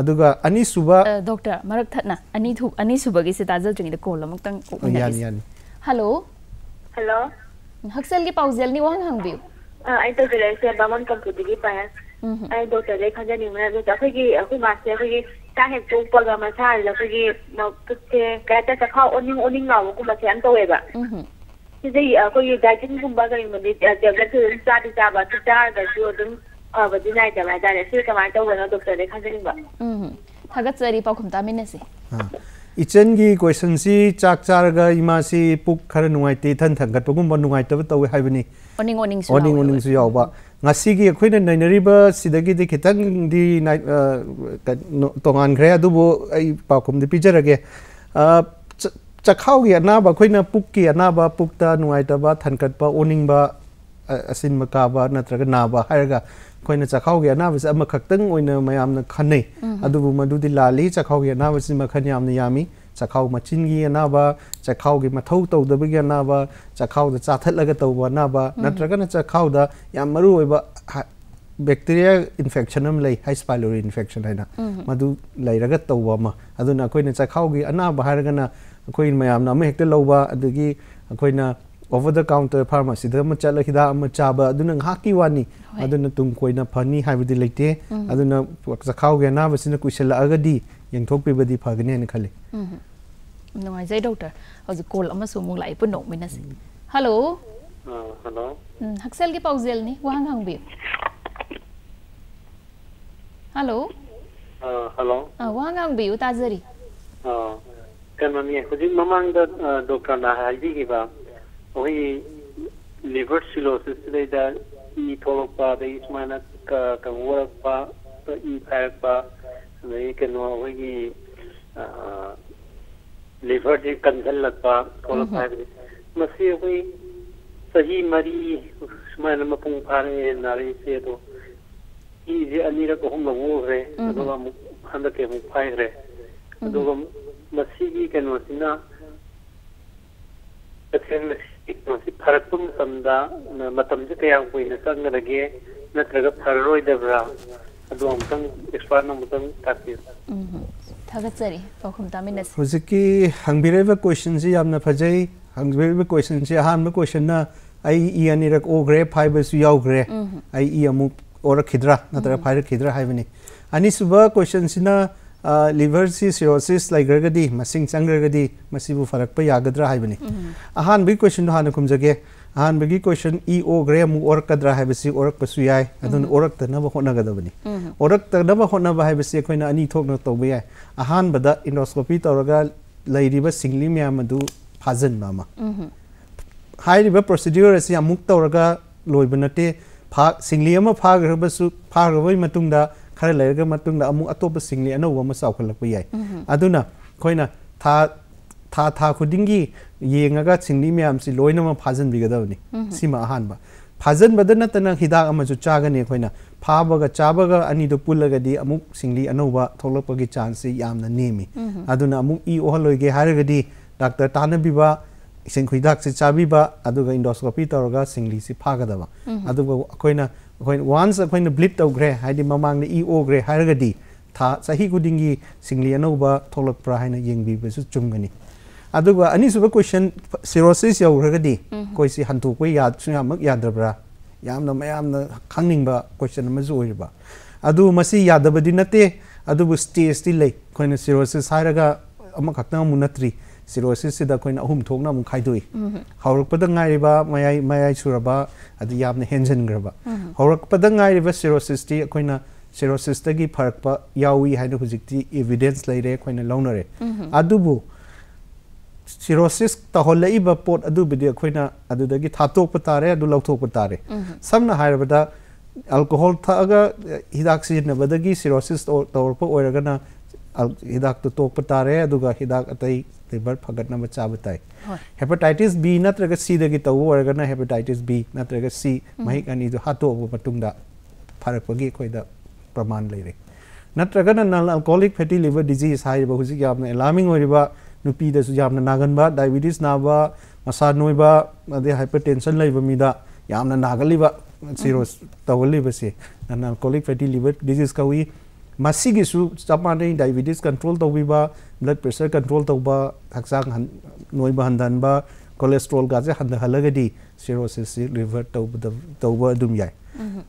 aduga ani suba doctor marak thatna ani thu ani suba gi se tajal chungi de call amuk tang yan yan hello hello haksel gi pausel ni wang hang biu ai to gele se bamon kam tu gi pa ai doctor le khanja ni ma ge ta khoi gi aku ma se khoi gi ꯆꯥꯛ ꯍꯦꯛ ꯇꯣꯛꯄꯒ ꯃꯁꯥꯁꯤꯗ ꯑꯩꯈꯣꯏꯒꯤ ꯄꯨꯛꯁꯦ ꯀꯩ ꯍꯥꯏꯇꯥꯔꯦ ꯆꯈꯥꯎ ꯑꯣꯅꯤꯡ ꯑꯣꯅꯤꯡ ꯂꯥꯎꯕꯒꯨꯝꯕꯁꯦ ꯌꯥꯝ ꯇꯧꯋꯦꯕ ꯁꯤꯗꯩ ꯑꯩꯈꯣꯏꯒꯤ ꯗꯥꯏꯇꯤꯡꯒꯨꯝꯕ ꯀꯩꯒꯨꯝꯕꯗꯤ ꯇꯦꯕ꯭ꯂꯦꯠꯁꯨ ꯑꯗꯨꯝ ꯆꯥꯗꯤ ꯆꯥꯕ ꯑꯗꯨ ꯆꯥꯔꯒꯁꯨ ꯑꯗꯨꯝ ꯐꯕꯗꯤ ꯅꯥꯏꯗꯕ ꯍꯥꯏꯇꯥꯔꯦ ꯁꯤ ꯀꯃꯥꯏꯅ ꯇꯧꯕꯅꯣ ꯗꯣꯛꯇꯔꯗꯩ ꯈꯪꯖꯅꯤꯡꯕ ꯊꯥꯒꯠꯆꯔꯤ ꯄꯥꯎꯈꯨꯝ ꯇꯥꯃꯤꯟꯅꯁꯤ ꯏꯆꯟꯒꯤ ꯀꯣꯏꯁꯟꯁꯤ ꯆꯥꯛ ꯆꯥꯔꯒ ꯏꯃꯥꯁꯤ ꯄꯨꯛ ꯈꯔ ꯅꯨꯡꯉꯥꯏꯇꯦ ꯏꯊꯟ ꯊꯟꯒꯠꯄꯒꯨꯝꯕ ꯅꯨꯡꯉꯥꯏꯇꯕ ꯇꯧꯋꯦ ꯍꯥꯏꯕꯅꯤ ꯑꯣꯅꯤꯡ ꯑꯣꯅꯤꯡꯁꯨ ꯑꯣꯅꯤꯡ ꯑꯣꯅꯤꯡꯁꯨ ꯌꯥꯎꯕ ngasi gi akhoi na nainari ba sidagi de khitang di tongan gre adu bo ai pa khum de pijar age chakhau gi ana ba khoi na puk ki ana ba puk ta nuai ta ba thankat ba oning ba asin ma ka ba na tra na ba har ga khoi na chakhau gi ana ba sa ma khak tang oina mayam na khanai adu bu madu di lali chakhau gi ana ba sin ma khan yam na yami ꯆꯈꯥꯎ ꯃꯆꯤꯟꯒꯤ ꯑꯅꯥꯕ ꯆꯈꯥꯎꯒꯤ ꯃꯊꯧ ꯇꯧꯗꯕꯒꯤ ꯑꯅꯥꯕ ꯆꯈꯥꯎꯗ ꯆꯥꯊꯠꯂꯒ ꯇꯧꯕ ꯑꯅꯥꯕ ꯅꯠꯇ꯭ꯔꯒꯅ ꯆꯈꯥꯎꯗ ꯌꯥꯝ ꯃꯔꯨ ꯑꯣꯏꯕ ꯕꯦꯛꯇꯤꯔꯤꯌꯥ ꯏꯟꯐꯦꯛꯁꯟ ꯑꯃ ꯂꯩ ꯍꯥꯏ ꯁ꯭ꯄꯥꯏꯂꯣꯔꯤ ꯏꯟꯐꯦꯛꯁꯟ ꯍꯥꯏꯅ ꯃꯗꯨ ꯂꯩꯔꯒ ꯇꯧꯕ ꯑꯃ ꯑꯗꯨꯅ ꯑꯩꯈꯣꯏꯅ ꯆꯈꯥꯎꯒꯤ ꯑꯅꯥꯕ ꯍꯥꯏꯔꯒꯅ ꯑꯩꯈꯣꯏ ꯃꯌꯥꯝꯅ ꯑꯃ ꯍꯦꯛꯇ ꯂꯧꯕ ꯑꯗꯒꯤ ꯑꯩꯈꯣꯏꯅ ꯑꯣꯚꯔ ꯗ ꯀꯥꯎꯟꯇꯔ ꯐꯥꯔꯃꯥꯁꯤꯗ ꯑꯃ ꯆꯠꯂ ꯍꯤꯗꯥꯛ ꯑꯃ ꯆꯥꯕ ꯑꯗꯨꯅ ꯉꯥꯏꯍꯥꯛꯀꯤ ꯋꯥꯅꯤ ꯑꯗꯨꯅ ꯇꯨꯡ ꯀꯣꯏꯅ ꯐꯅꯤ ꯍꯥꯏꯕꯗꯤ ꯂꯩꯇꯦ ꯑꯗꯨꯅ ꯆꯈꯥꯎꯒꯤ ꯑꯅꯥꯕꯁꯤꯅ ꯀꯨꯏꯁꯜꯂꯛꯑꯒꯗꯤ ꯌꯦꯡꯊꯣꯛꯄꯤꯕꯗꯤ ꯐꯒꯅꯤ ꯍꯥꯏꯅ ꯈꯜꯂꯤ ꯅꯨꯡꯉꯥꯏꯖꯩ ꯗꯣꯛꯇꯔ ꯍꯧꯖꯤꯛ ꯀꯣꯜ ꯑꯃꯁꯨ ꯑꯃꯨꯛ ꯂꯥꯛꯏ ꯄꯨꯟꯅ ꯅꯣꯛꯃꯤꯟꯅꯁꯤ ꯍꯜꯂꯣ ꯍꯜꯂꯣ ꯍꯛꯁꯦꯜꯒꯤ ꯄꯥꯎꯖꯦꯜꯅꯤ ꯋꯥꯍꯪ ꯍꯪꯕꯤꯌꯨ ꯍꯜꯂꯣ ꯍꯜꯂꯣ ꯋꯥꯍꯪ ꯍꯪꯕꯤꯌꯨ ꯇꯥꯖꯔꯤ ꯀꯩꯅꯣꯅꯤ ꯍꯧꯖꯤꯛ ꯃꯃꯥꯡꯗ ꯗꯣꯛꯇꯔꯅ ꯍꯥꯏꯕꯤꯈꯤꯕ ꯑꯩꯈꯣꯏꯒꯤ ꯂꯤꯚꯔ ꯁꯤꯂꯣꯁꯤꯁꯁꯤꯗꯩꯗ ꯏ ꯊꯣꯛꯂꯛꯄ ꯑꯗꯒꯤ ꯁꯨꯃꯥꯏꯅ ꯀꯩꯅꯣ ꯑꯣꯏꯔꯛꯄ ꯏ ꯐꯥꯏꯔꯛꯄ ꯑꯗꯒꯤ ꯀꯩꯅꯣ ꯑꯩꯈꯣꯏꯒꯤ ꯂꯤꯚꯔꯁꯤ ꯀꯟꯁꯤꯜꯂꯛꯄ ꯊꯣꯛꯂꯛꯄ ꯍꯥꯏꯕꯁꯤ ꯃꯁꯤ ꯑꯩꯈꯣꯏ ꯆꯍꯤ ꯃꯔꯤ ꯁꯨꯃꯥꯏꯅ ꯃꯄꯨꯡ ꯐꯥꯔꯛꯑꯦ ꯅꯥꯔꯛꯏꯁꯦ ꯑꯗꯣ ꯏꯁꯦ ꯑꯅꯤꯔꯛ ꯑꯍꯨꯝꯂꯛ ꯑꯣꯈ꯭ꯔꯦ ꯑꯗꯨꯒ ꯑꯃꯨꯛ ꯍꯟꯗꯛꯀꯤ ꯑꯃꯨꯛ ꯐꯥꯏꯈ꯭ꯔꯦ ꯑꯗꯨꯒ ꯃꯁꯤꯒꯤ ꯀꯩꯅꯣꯁꯤꯅ ꯇꯁꯦꯡꯅ ꯃꯁꯤ ꯐꯔꯛꯄ ꯃꯇꯝꯗ ꯃꯇꯝꯁꯦ ꯀꯌꯥꯝ ꯀꯨꯏꯅ ꯆꯪꯒꯗꯒꯦ ꯅꯠꯇ꯭ꯔꯒ ꯐꯔꯔꯣꯏꯗꯕ꯭ꯔꯥ ꯑꯗꯨ ꯑꯃꯨꯛꯇꯪ ꯑꯦꯛꯁꯄꯥꯔꯠꯅ ꯑꯃꯨꯛꯇꯪ ꯇꯥꯛꯄꯤꯌꯨ ꯊꯥꯒꯠꯆꯔꯤ ꯄꯥꯎꯈꯨꯝ ꯇꯥꯃꯤꯟꯅꯁꯤ ꯍꯧꯖꯤꯛꯀꯤ ꯍꯪꯕꯤꯔꯛꯏꯕ ꯀꯣꯏꯁꯟꯁꯤ ꯌꯥꯝꯅ ꯐꯖꯩ ꯍꯪꯕꯤꯔꯛꯏꯕ ꯀꯣꯏꯁꯟꯁꯤ ꯑꯍꯥꯟꯕ ꯀꯣꯏꯁꯟꯅ ꯑꯩ ꯏ ꯑꯅꯤꯔꯛ ꯑꯣꯈ꯭ꯔꯦ ꯐꯥꯏꯕꯁꯨ ꯌꯥꯎꯈ꯭ꯔꯦ ꯑꯩ ꯏ ꯑꯃꯨꯛ ꯑꯣꯔꯛꯈꯤꯗ꯭ꯔꯥ ꯅꯠꯇ꯭ꯔꯒ ꯐꯥꯏꯔꯛꯈꯤꯗ꯭ꯔꯥ ꯍꯥꯏꯕꯅꯤ ꯑꯅꯤꯁꯨꯕ ꯀꯣꯏꯁꯟꯁꯤꯅ ꯂꯤꯚꯔꯁꯤ ꯁꯤꯔꯣꯁꯤꯁ ꯂꯩꯈ꯭ꯔꯒꯗꯤ ꯃꯁꯤꯡ ꯆꯪꯈ꯭ꯔꯒꯗꯤ ꯃꯁꯤꯕꯨ ꯐꯔꯛꯄ ꯌꯥꯒꯗ꯭ꯔꯥ ꯍꯥꯏꯕꯅꯤ ꯑꯍꯥꯟꯕꯒꯤ ꯀꯣꯏꯁꯟꯗꯣ ꯍꯥꯟꯅ ꯈꯨꯝꯖꯒꯦ ꯑꯍꯥꯟꯕꯒꯤ ꯀꯣꯏꯁꯟ ꯏ ꯑꯣꯈ꯭ꯔꯦ ꯑꯃꯨꯛ ꯑꯣꯔꯛꯀꯗ꯭ꯔꯥ ꯍꯥꯏꯕꯁꯤ ꯑꯣꯔꯛꯄꯁꯨ ꯌꯥꯏ ꯑꯗꯨꯅ ꯑꯣꯔꯛꯇꯅꯕ ꯍꯣꯠꯅꯒꯗꯕꯅꯤ ꯑꯣꯔꯛꯇꯅꯕ ꯍꯣꯠꯅꯕ ꯍꯥꯏꯕꯁꯤ ꯑꯩꯈꯣꯏꯅ ꯑꯅꯤ ꯊꯣꯛꯅ ꯇꯧꯕ ꯌꯥꯏ ꯑꯍꯥꯟꯕꯗ ꯏꯟꯗꯣꯁꯀꯣꯄꯤ ꯇꯧꯔꯒ ꯂꯩꯔꯤꯕ ꯁꯤꯡꯂꯤ ꯃꯌꯥꯝ ꯑꯗꯨ ꯐꯥꯖꯤꯟꯕ ꯑꯃ ꯍꯥꯏꯔꯤꯕ ꯄ꯭ꯔꯣꯁꯤꯗ꯭ꯌꯨꯔ ꯑꯁꯤ ꯑꯃꯨꯛ ꯇꯧꯔꯒ ꯂꯣꯏꯕ ꯅꯠꯇꯦ ꯁꯤꯡꯂꯤ ꯑꯃ ꯐꯥꯈ꯭ꯔꯕꯁꯨ ꯐꯥꯈ꯭ꯔꯕꯒꯤ ꯃꯇꯨꯡꯗ ꯈꯔ ꯂꯩꯔꯒ ꯃꯇꯨꯡꯗ ꯑꯃꯨꯛ ꯑꯇꯣꯞꯄ ꯁꯤꯡꯂꯤ ꯑꯅꯧꯕ ꯑꯃ ꯆꯥꯎꯈꯠꯂꯛꯄ ꯌꯥꯏ ꯑꯗꯨꯅ ꯑꯩꯈꯣꯏꯅ ꯊꯥ ꯊꯥ ꯊꯥ ꯈꯨꯗꯤꯡꯒꯤ ꯌꯦꯡꯉꯒ ꯁꯤꯡꯂꯤ ꯃꯌꯥꯝꯁꯤ ꯂꯣꯏꯅꯃꯛ ꯐꯥꯖꯤꯟꯕꯤꯒꯗꯕꯅꯤ ꯁꯤꯃ ꯑꯍꯥꯟꯕ ꯐꯥꯖꯤꯟꯕꯗ ꯅꯠꯇꯅ ꯍꯤꯗꯥꯛ ꯑꯃꯁꯨ ꯆꯥꯒꯅꯤ ꯑꯩꯈꯣꯏꯅ ꯐꯥꯕꯒ ꯆꯥꯕꯒ ꯑꯅꯤꯗꯨ ꯄꯨꯜꯂꯒꯗꯤ ꯑꯃꯨꯛ ꯁꯤꯡꯂꯤ ꯑꯅꯧꯕ ꯊꯣꯛꯂꯛꯄꯒꯤ ꯆꯥꯟꯁꯁꯤ ꯌꯥꯝꯅ ꯅꯦꯝꯃꯤ ꯑꯗꯨꯅ ꯑꯃꯨꯛ ꯏ ꯑꯣꯍꯜꯂꯣꯏꯒꯦ ꯍꯥꯏꯔꯒꯗꯤ ꯗꯥꯛꯇꯔ ꯇꯥꯟꯅꯕꯤꯕ ꯏꯁꯤꯡ ꯍꯤꯗꯥꯛꯁꯤ ꯆꯥꯕꯤꯕ ꯑꯗꯨꯒ ꯏꯟꯗꯣꯁꯀꯣꯄꯤ ꯇꯧꯔꯒ ꯁꯤꯡꯂꯤꯁꯤ ꯐꯥꯒꯗꯕ ꯑꯗꯨꯒ ꯑꯩꯈꯣꯏꯅ ꯑꯩꯈꯣꯏꯅ ꯋꯥꯟꯁ ꯑꯩꯈꯣꯏꯅ ꯕ꯭ꯂꯤꯞ ꯇꯧꯈ꯭ꯔꯦ ꯍꯥꯏꯗꯤ ꯃꯃꯥꯡꯗ ꯏ ꯑꯣꯈ꯭ꯔꯦ ꯍꯥꯏꯔꯒꯗꯤ ꯊꯥ ꯆꯍꯤ ꯈꯨꯗꯤꯡꯒꯤ ꯁꯤꯡꯂꯤ ꯑꯅꯧꯕ ꯊꯣꯛꯂꯛꯄ꯭ꯔꯥ ꯍꯥꯏꯅ ꯌꯦꯡꯕꯤꯕꯁꯨ ꯆꯨꯝꯒꯅꯤ अदुगा अनिसुबा क्वेश्चन सिरोसिस कोई कोइसि हंथुको याद सुयामक यादब्रा यामन मयामन खंगनिंगबा क्वेश्चन मजु ओइबा अदु स्टेज ति लै कोइन सिरोसिस हायरगा अमा खक्ता मु नत्री सिरोसिस सिदा कोइन अहुम थोकना मु खाइदोइ हौरकपद गाइरिबा मयाई मयाई सिरोसिस सिरोसिस एविडेंस सिरोसिस तहलब पोटी थाटोपारे लौटोपारे सामने हाबद अलकोहल थग हिदा सिजनबदी सिरोसिस हिदा तोप तारे हिदा अत लिवर फगटना चाब तय हेपेटाइटिस बी नग सिदी तब होना हेपेटाइटिस बी नग सि मही अनी हाटोबूंग फरपगी प्रमाण लेर नल अलकोहलिक फैटी लिवर डिज़ीज़ है हजिक यहाँ एलामिंग नुपीदसु डायबिटीस नाब मसा नोब अदे हाइपरटेंशन लाइबा मीदा यामना नागलिबा अल्कोहलिक फैटी लिवर डिज़ीज़ कावी चप चपाने डायबिटीस कंट्रोल तवबिबा ब्लड प्रेसर कंट्रोल तब हक्सांग नोब हंदनबा कोलेस्ट्रोल गाजे हंदहलगदी सिरोसिस लिवर तवब तवबा दुम याय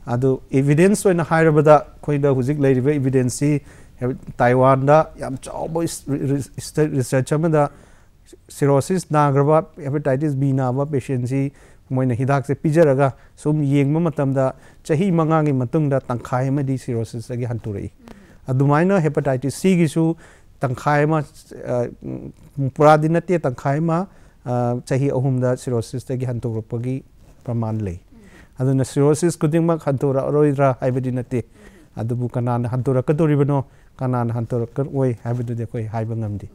अदो एविडेंस वेन हायरबदा खोइदा हुजिक लाइरिबा एविडेंस सी ताइवान यम चौब रिसर्च में नाग्रब हेपेटाइटिस बी नाब पेशेंसी मोइन हिदाक से पीजरगा सूम मंगा की तंखाय से हंतुरई अदुमाइना हेपेटाइटिस सी गिसु तंखाय पूरा दिन नते तंखाय में चाही अहुमदा सिरोसिस प्रमाण ले ꯀꯅꯥꯅ ꯍꯟꯇꯣꯔꯛꯀꯗꯧꯔꯤꯕꯅꯣ ꯀꯅꯥꯅ ꯍꯟꯇꯣꯔꯛꯀꯑꯣꯏ ꯍꯥꯏꯕꯗꯨꯗꯤ ꯑꯩꯈꯣꯏ ꯍꯥꯏꯕ ꯉꯝꯗꯦ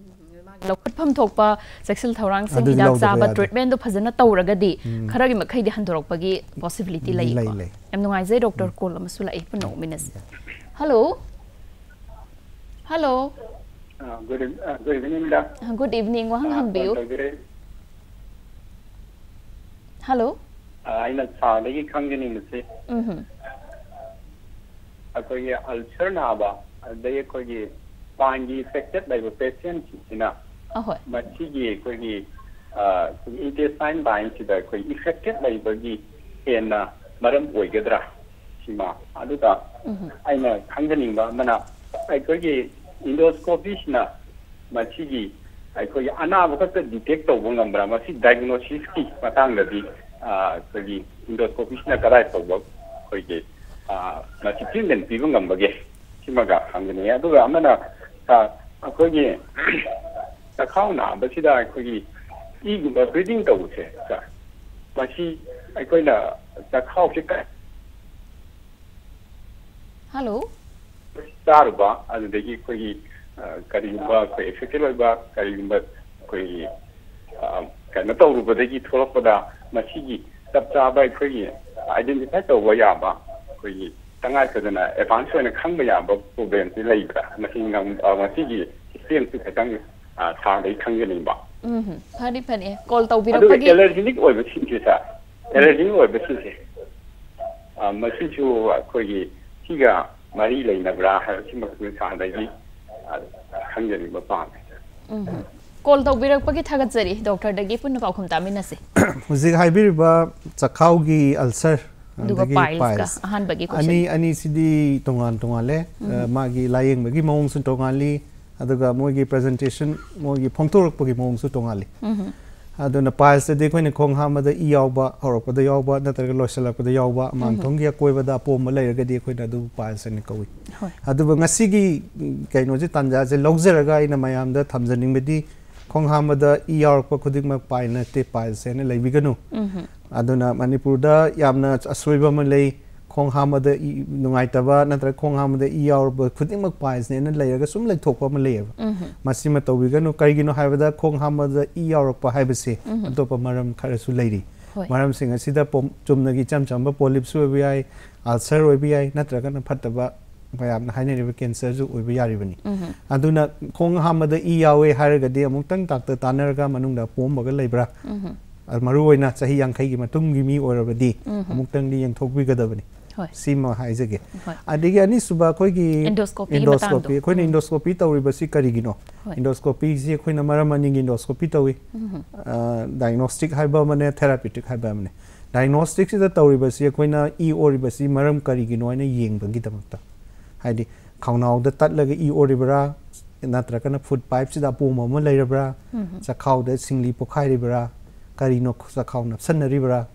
ꯂꯧꯈꯠꯐꯝ ꯊꯣꯛꯄ ꯆꯦꯛꯁꯤꯜ ꯊꯧꯔꯥꯡꯁꯤꯡ ꯍꯤꯗꯥꯛ ꯆꯥꯕ ꯇ꯭ꯔꯤꯠꯃꯦꯟꯗꯣ ꯐꯖꯅ ꯇꯧꯔꯒꯗꯤ ꯈꯔꯒꯤ ꯃꯈꯩꯗꯤ ꯍꯟꯗꯣꯔꯛꯄꯒꯤ ꯄꯣꯁꯤꯕꯤꯂꯤꯇꯤ ꯂꯩꯀꯣ ꯌꯥꯝ ꯅꯨꯡꯉꯥꯏꯖꯩ ꯗꯣꯛꯇꯔ ꯀꯣꯜ ꯑꯃꯁꯨ ꯂꯥꯛꯏ ꯄꯨꯟꯅ ꯎꯃꯤꯟꯅꯁꯤ ꯍꯜꯂꯣ ꯍꯜꯂꯣ good good evening da good evening wahang hangbiu hello aina saadagi khangani mase mhm akogi ulcer na ba adai akogi pangi affected by the patient sina ahoi machigi akogi uh intestine bind sida akoi affected by bagi hena maram oigadra sima aduga aina khangani ba mana akogi endoscopy sina ꯃꯁꯤꯒꯤ ꯑꯩꯈꯣꯏꯒꯤ ꯑꯅꯥꯕ ꯈꯛꯇ ꯗꯤꯇꯦꯛ ꯇꯧꯕ ꯉꯝꯕ꯭ꯔꯥ ꯃꯁꯤ ꯗꯥꯏꯒꯅꯣꯁꯤꯁꯀꯤ ꯃꯇꯥꯡꯗꯗꯤ ꯑꯩꯈꯣꯏꯒꯤ ꯏꯟꯗꯣꯁꯀꯣꯄꯤꯁꯤꯅ ꯀꯗꯥꯏ ꯐꯥꯎꯕ ꯑꯩꯈꯣꯏꯒꯤ ꯃꯁꯤ ꯇ꯭ꯔꯤꯠꯃꯦꯟ ꯄꯤꯕ ꯉꯝꯕꯒꯦ ꯁꯤꯃꯒ ꯈꯪꯒꯅꯤ ꯑꯗꯨꯒ ꯑꯃꯅ ꯑꯩꯈꯣꯏꯒꯤ ꯆꯈꯥꯎ ꯅꯥꯕꯁꯤꯗ ꯑꯩꯈꯣꯏꯒꯤ ꯏꯒꯨꯝꯕ ꯕ꯭ꯔꯤꯗꯤꯡ ꯇꯧꯕꯁꯦ ꯁꯥꯔ ꯃꯁꯤ ꯑꯩꯈꯣꯏꯅ ꯆꯈꯥꯎꯁꯦ ꯍꯜꯂꯣ ꯆꯥꯔꯨꯕ ꯑꯗꯨꯗꯒꯤ ꯑꯩꯈꯣꯏꯒꯤ ꯀꯔꯤꯒꯨꯝꯕ ꯑꯩꯈꯣꯏ ꯑꯦꯐꯦꯛꯇꯦꯠ ꯑꯣꯏꯕ ꯀꯔꯤꯒꯨꯝꯕ ꯑꯩꯈꯣꯏꯒꯤ ꯀꯩꯅꯣ ꯇꯧꯔꯨꯕꯗꯒꯤ ꯊꯣꯛꯂꯛꯄꯗ ꯃꯁꯤꯒꯤ ꯆꯞ ꯆꯥꯕ ꯑꯩꯈꯣꯏꯒꯤ ꯑꯥꯏꯗꯦꯟꯇꯤꯐꯥꯏ ꯇꯧꯕ ꯌꯥꯕ ꯑꯩꯈꯣꯏꯒꯤ tanga sadana advance oina khangba yamba problem si leibra masin ngam ah, masigi system si khatang ah, thang dei khangani ba. 음 파리 파리 콜 타우비라 파기 엘레르지닉 오이바 신지사 엘레르지닉 오이바 신지 아 마신주 거기 티가 말이 레이나브라 하시 먹고 산다지 khangani ba pa. 음 콜 타우비라 파기 타가저리 닥터 다기 푼나 파콤 타미나세 후지 하이비바 차카우기 알서 ꯑꯗꯒꯤ piles-ꯒ piles. ꯑꯍꯥꯟꯕꯒꯤ ꯑꯅꯤ question. ꯑꯅꯤꯁꯤꯗꯤ ꯇꯣꯉꯥꯟ ꯇꯣꯉꯥꯟꯂꯦ ꯃꯥꯒꯤ ꯂꯥꯌꯦꯡꯕꯒꯤ ꯃꯑꯣꯡꯁꯨ ꯇꯣꯉꯥꯜꯂꯤ ꯑꯗꯨꯒ ꯃꯣꯏꯒꯤ ꯄ꯭ꯔꯖꯦꯟꯇꯦꯁꯟ ꯃꯣꯏꯒꯤ ꯐꯣꯡꯗꯣꯔꯛꯄꯒꯤ ꯃꯑꯣꯡꯁꯨ ꯇꯣꯉꯥꯜꯂꯤ ꯑꯗꯨꯅ ꯄꯥꯏꯜꯁꯇꯗꯤ ꯑꯩꯈꯣꯏꯅ ꯈꯣꯡ ꯍꯥꯝꯕꯗ ꯏ ꯌꯥꯎꯕ ꯍꯧꯔꯛꯄꯗ ꯌꯥꯎꯕ ꯅꯠꯇ꯭ꯔꯒ ꯂꯣꯏꯁꯤꯜꯂꯛꯄꯗ ꯌꯥꯎꯕ ꯃꯥꯡꯊꯣꯡꯒꯤ ꯑꯀꯣꯏꯕꯗ ꯑꯄꯣꯝꯕ ꯂꯩꯔꯒꯗꯤ ꯑꯩꯈꯣꯏꯅ ꯑꯗꯨ ꯄꯥꯏꯜꯁ ꯍꯥꯏꯅ ꯀꯧꯏ ꯍꯣꯏ ꯑꯗꯨꯕꯨ ꯉꯁꯤꯒꯤ ꯎꯝ, ꯀꯩꯅꯣꯁꯦ ꯇꯥꯟꯖꯥꯁꯦ ꯂꯧꯖꯔꯒ ꯑꯩꯅ ꯃꯌꯥꯝꯗ ꯊꯝꯖꯅꯤꯡꯕꯗꯤ ꯈꯣꯡ ꯍꯥꯝꯕꯗ ꯏ ꯌꯥꯎꯔꯛꯄ ꯈꯨꯗꯤꯡꯃꯛ ꯄꯥꯏꯜ ꯅꯠꯇꯦ ꯄꯥꯏꯜꯁ ꯍꯥꯏꯅ ꯂꯩꯕꯤꯒꯅꯨ ꯑꯗꯨꯅ ꯃꯅꯤꯄꯨꯔꯗ ꯌꯥꯝꯅ ꯑꯁꯣꯏꯕ ꯑꯃ ꯂꯩ ꯈꯣꯡ ꯍꯥꯝꯕꯗ ꯏ ꯅꯨꯡꯉꯥꯏꯇꯕ ꯅꯠꯇ꯭ꯔꯒ ꯈꯣꯡ ꯍꯥꯝꯕꯗ ꯏ ꯌꯥꯎꯔꯕ ꯈꯨꯗꯤꯡꯃꯛ ꯄꯥꯏꯜꯁꯅꯦꯅ ꯂꯩꯔꯒ ꯁꯨꯝ ꯂꯩꯊꯣꯛꯄ ꯑꯃ ꯂꯩꯌꯦꯕ ꯃꯁꯤꯃ ꯇꯧꯕꯤꯒꯅꯨ ꯀꯔꯤꯒꯤꯅꯣ ꯍꯥꯏꯕꯗ ꯈꯣꯡ ꯍꯥꯝꯕꯗ ꯏ ꯌꯥꯎꯔꯛꯄ ꯍꯥꯏꯕꯁꯤ ꯑꯇꯣꯞꯄ ꯃꯔꯝ ꯈꯔꯁꯨ ꯂꯩꯔꯤ ꯍꯣꯏ. ꯃꯔꯝꯁꯤꯡ ꯑꯁꯤꯗ ꯄꯣꯝ- ꯆꯨꯝꯅꯒꯤ ꯏꯆꯝ ꯆꯝꯕ ꯄꯣꯂꯤꯞꯁꯨ ꯑꯣꯏꯕ ꯌꯥꯏ ꯑꯜꯁꯔ ꯑꯣꯏꯕ ꯌꯥꯏ ꯅꯠꯇ꯭ꯔꯒꯅ ꯐꯠꯇꯕ ꯃꯌꯥꯝꯅ ꯍꯥꯏꯅꯔꯤꯕ ꯀꯦꯟꯁꯔꯁꯨ ꯑꯣꯏꯕ ꯌꯥꯔꯤꯕꯅꯤ ꯑꯗꯨꯅ ꯈꯣꯡ ꯍꯥꯝꯕꯗ ꯏ ꯌꯥꯎꯋꯦ ꯍꯥꯏꯔꯒꯗꯤ ꯑꯃꯨꯛꯇꯪ ꯗꯥꯛꯇꯔ ꯇꯥꯟꯅꯔꯒ ꯃꯅꯨꯡꯗ ꯑꯄꯣꯝꯕꯒ ꯂꯩꯕ꯭ꯔꯥ ꯃꯔꯨꯑꯣꯏꯅ ꯆꯍꯤ ꯌꯥꯡꯈꯩꯒꯤ ꯃꯇꯨꯡꯒꯤ ꯃꯤ ꯑꯣꯏꯔꯕꯗꯤ ꯑꯃꯨꯛꯇꯪꯗꯤ ꯌꯦꯡꯊꯣꯛꯄꯤꯒꯗꯕꯅꯤ ꯍꯣꯏ ꯁꯤꯃ ꯍꯥꯏꯖꯒꯦ ꯍꯣꯏ. ꯑꯗꯒꯤ ꯑꯅꯤꯁꯨꯕ ꯑꯩꯈꯣꯏꯒꯤ Endoscopy ꯒꯤ endoscopy ꯃꯇꯥꯡꯗꯣ. ꯑꯩꯈꯣꯏꯅ ꯏꯟꯗꯣꯁꯀꯣꯄꯤ ꯇꯧꯔꯤꯕꯁꯤ ꯀꯔꯤꯒꯤꯅꯣ ꯍꯣꯏ. ꯏꯟꯗꯣꯁꯀꯣꯄꯤꯁꯤ ꯑꯩꯈꯣꯏꯅ ꯃꯔꯝ ꯑꯅꯤꯒꯤ ꯏꯟꯗꯣꯁꯀꯣꯄꯤ ꯇꯧꯏ ꯗꯥꯏꯒꯅꯣꯁꯇꯤꯛ ꯍꯥꯏꯕ ꯑꯃꯅꯦ ꯊꯦꯔꯥꯄꯤꯇꯤꯛ ꯍꯥꯏꯕ ꯑꯃꯅꯦ ꯗꯥꯏꯒꯅꯣꯁꯇꯤꯛꯁꯤꯗ ꯇꯧꯔꯤꯕꯁꯤ ꯑꯩꯈꯣꯏꯅ ꯏ ꯑꯣꯔꯤꯕꯁꯤ ꯃꯔꯝ ꯀꯔꯤꯒꯤꯅꯣ ꯍꯥꯏꯅ ꯌꯦꯡꯕꯒꯤꯗꯃꯛꯇ ꯍꯥꯏꯗꯤ ꯈꯧꯅꯥꯎꯗ ꯇꯠꯂꯒ ꯏ ꯑꯣꯔꯤꯕ꯭ꯔꯥ ꯅꯠꯇ꯭ꯔꯒꯅ ꯐꯨꯗ ꯄꯥꯏꯞꯁꯤꯗ ꯑꯄꯣꯝꯕ ꯑꯃ ꯂꯩꯔꯕ꯭ꯔꯥ ꯆꯈꯥꯎꯗ ꯁꯤꯡꯂꯤ ꯄꯣꯛꯈꯥꯏꯔꯤꯕ꯭ꯔꯥ karino khusa khawna san na ribra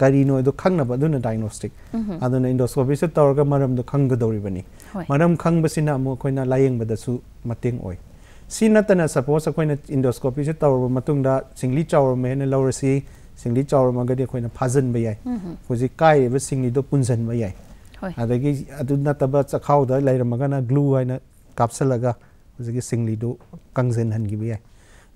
karino edo khangna ba duna diagnostic aduna endoscopy se tawga maram do khang gadori bani maram khang basina mo koina layeng bada su mateng oi si natana suppose akoina endoscopy se tawba matungda singli chawr me na lawrasi singli chawr ma gadi akoina phajan ba yai hoji kai ba singli do punjan ba yai adagi adu nataba chakhaw da lairamaga na glue aina kapsalaga hoji singli do kangzen han gi ba yai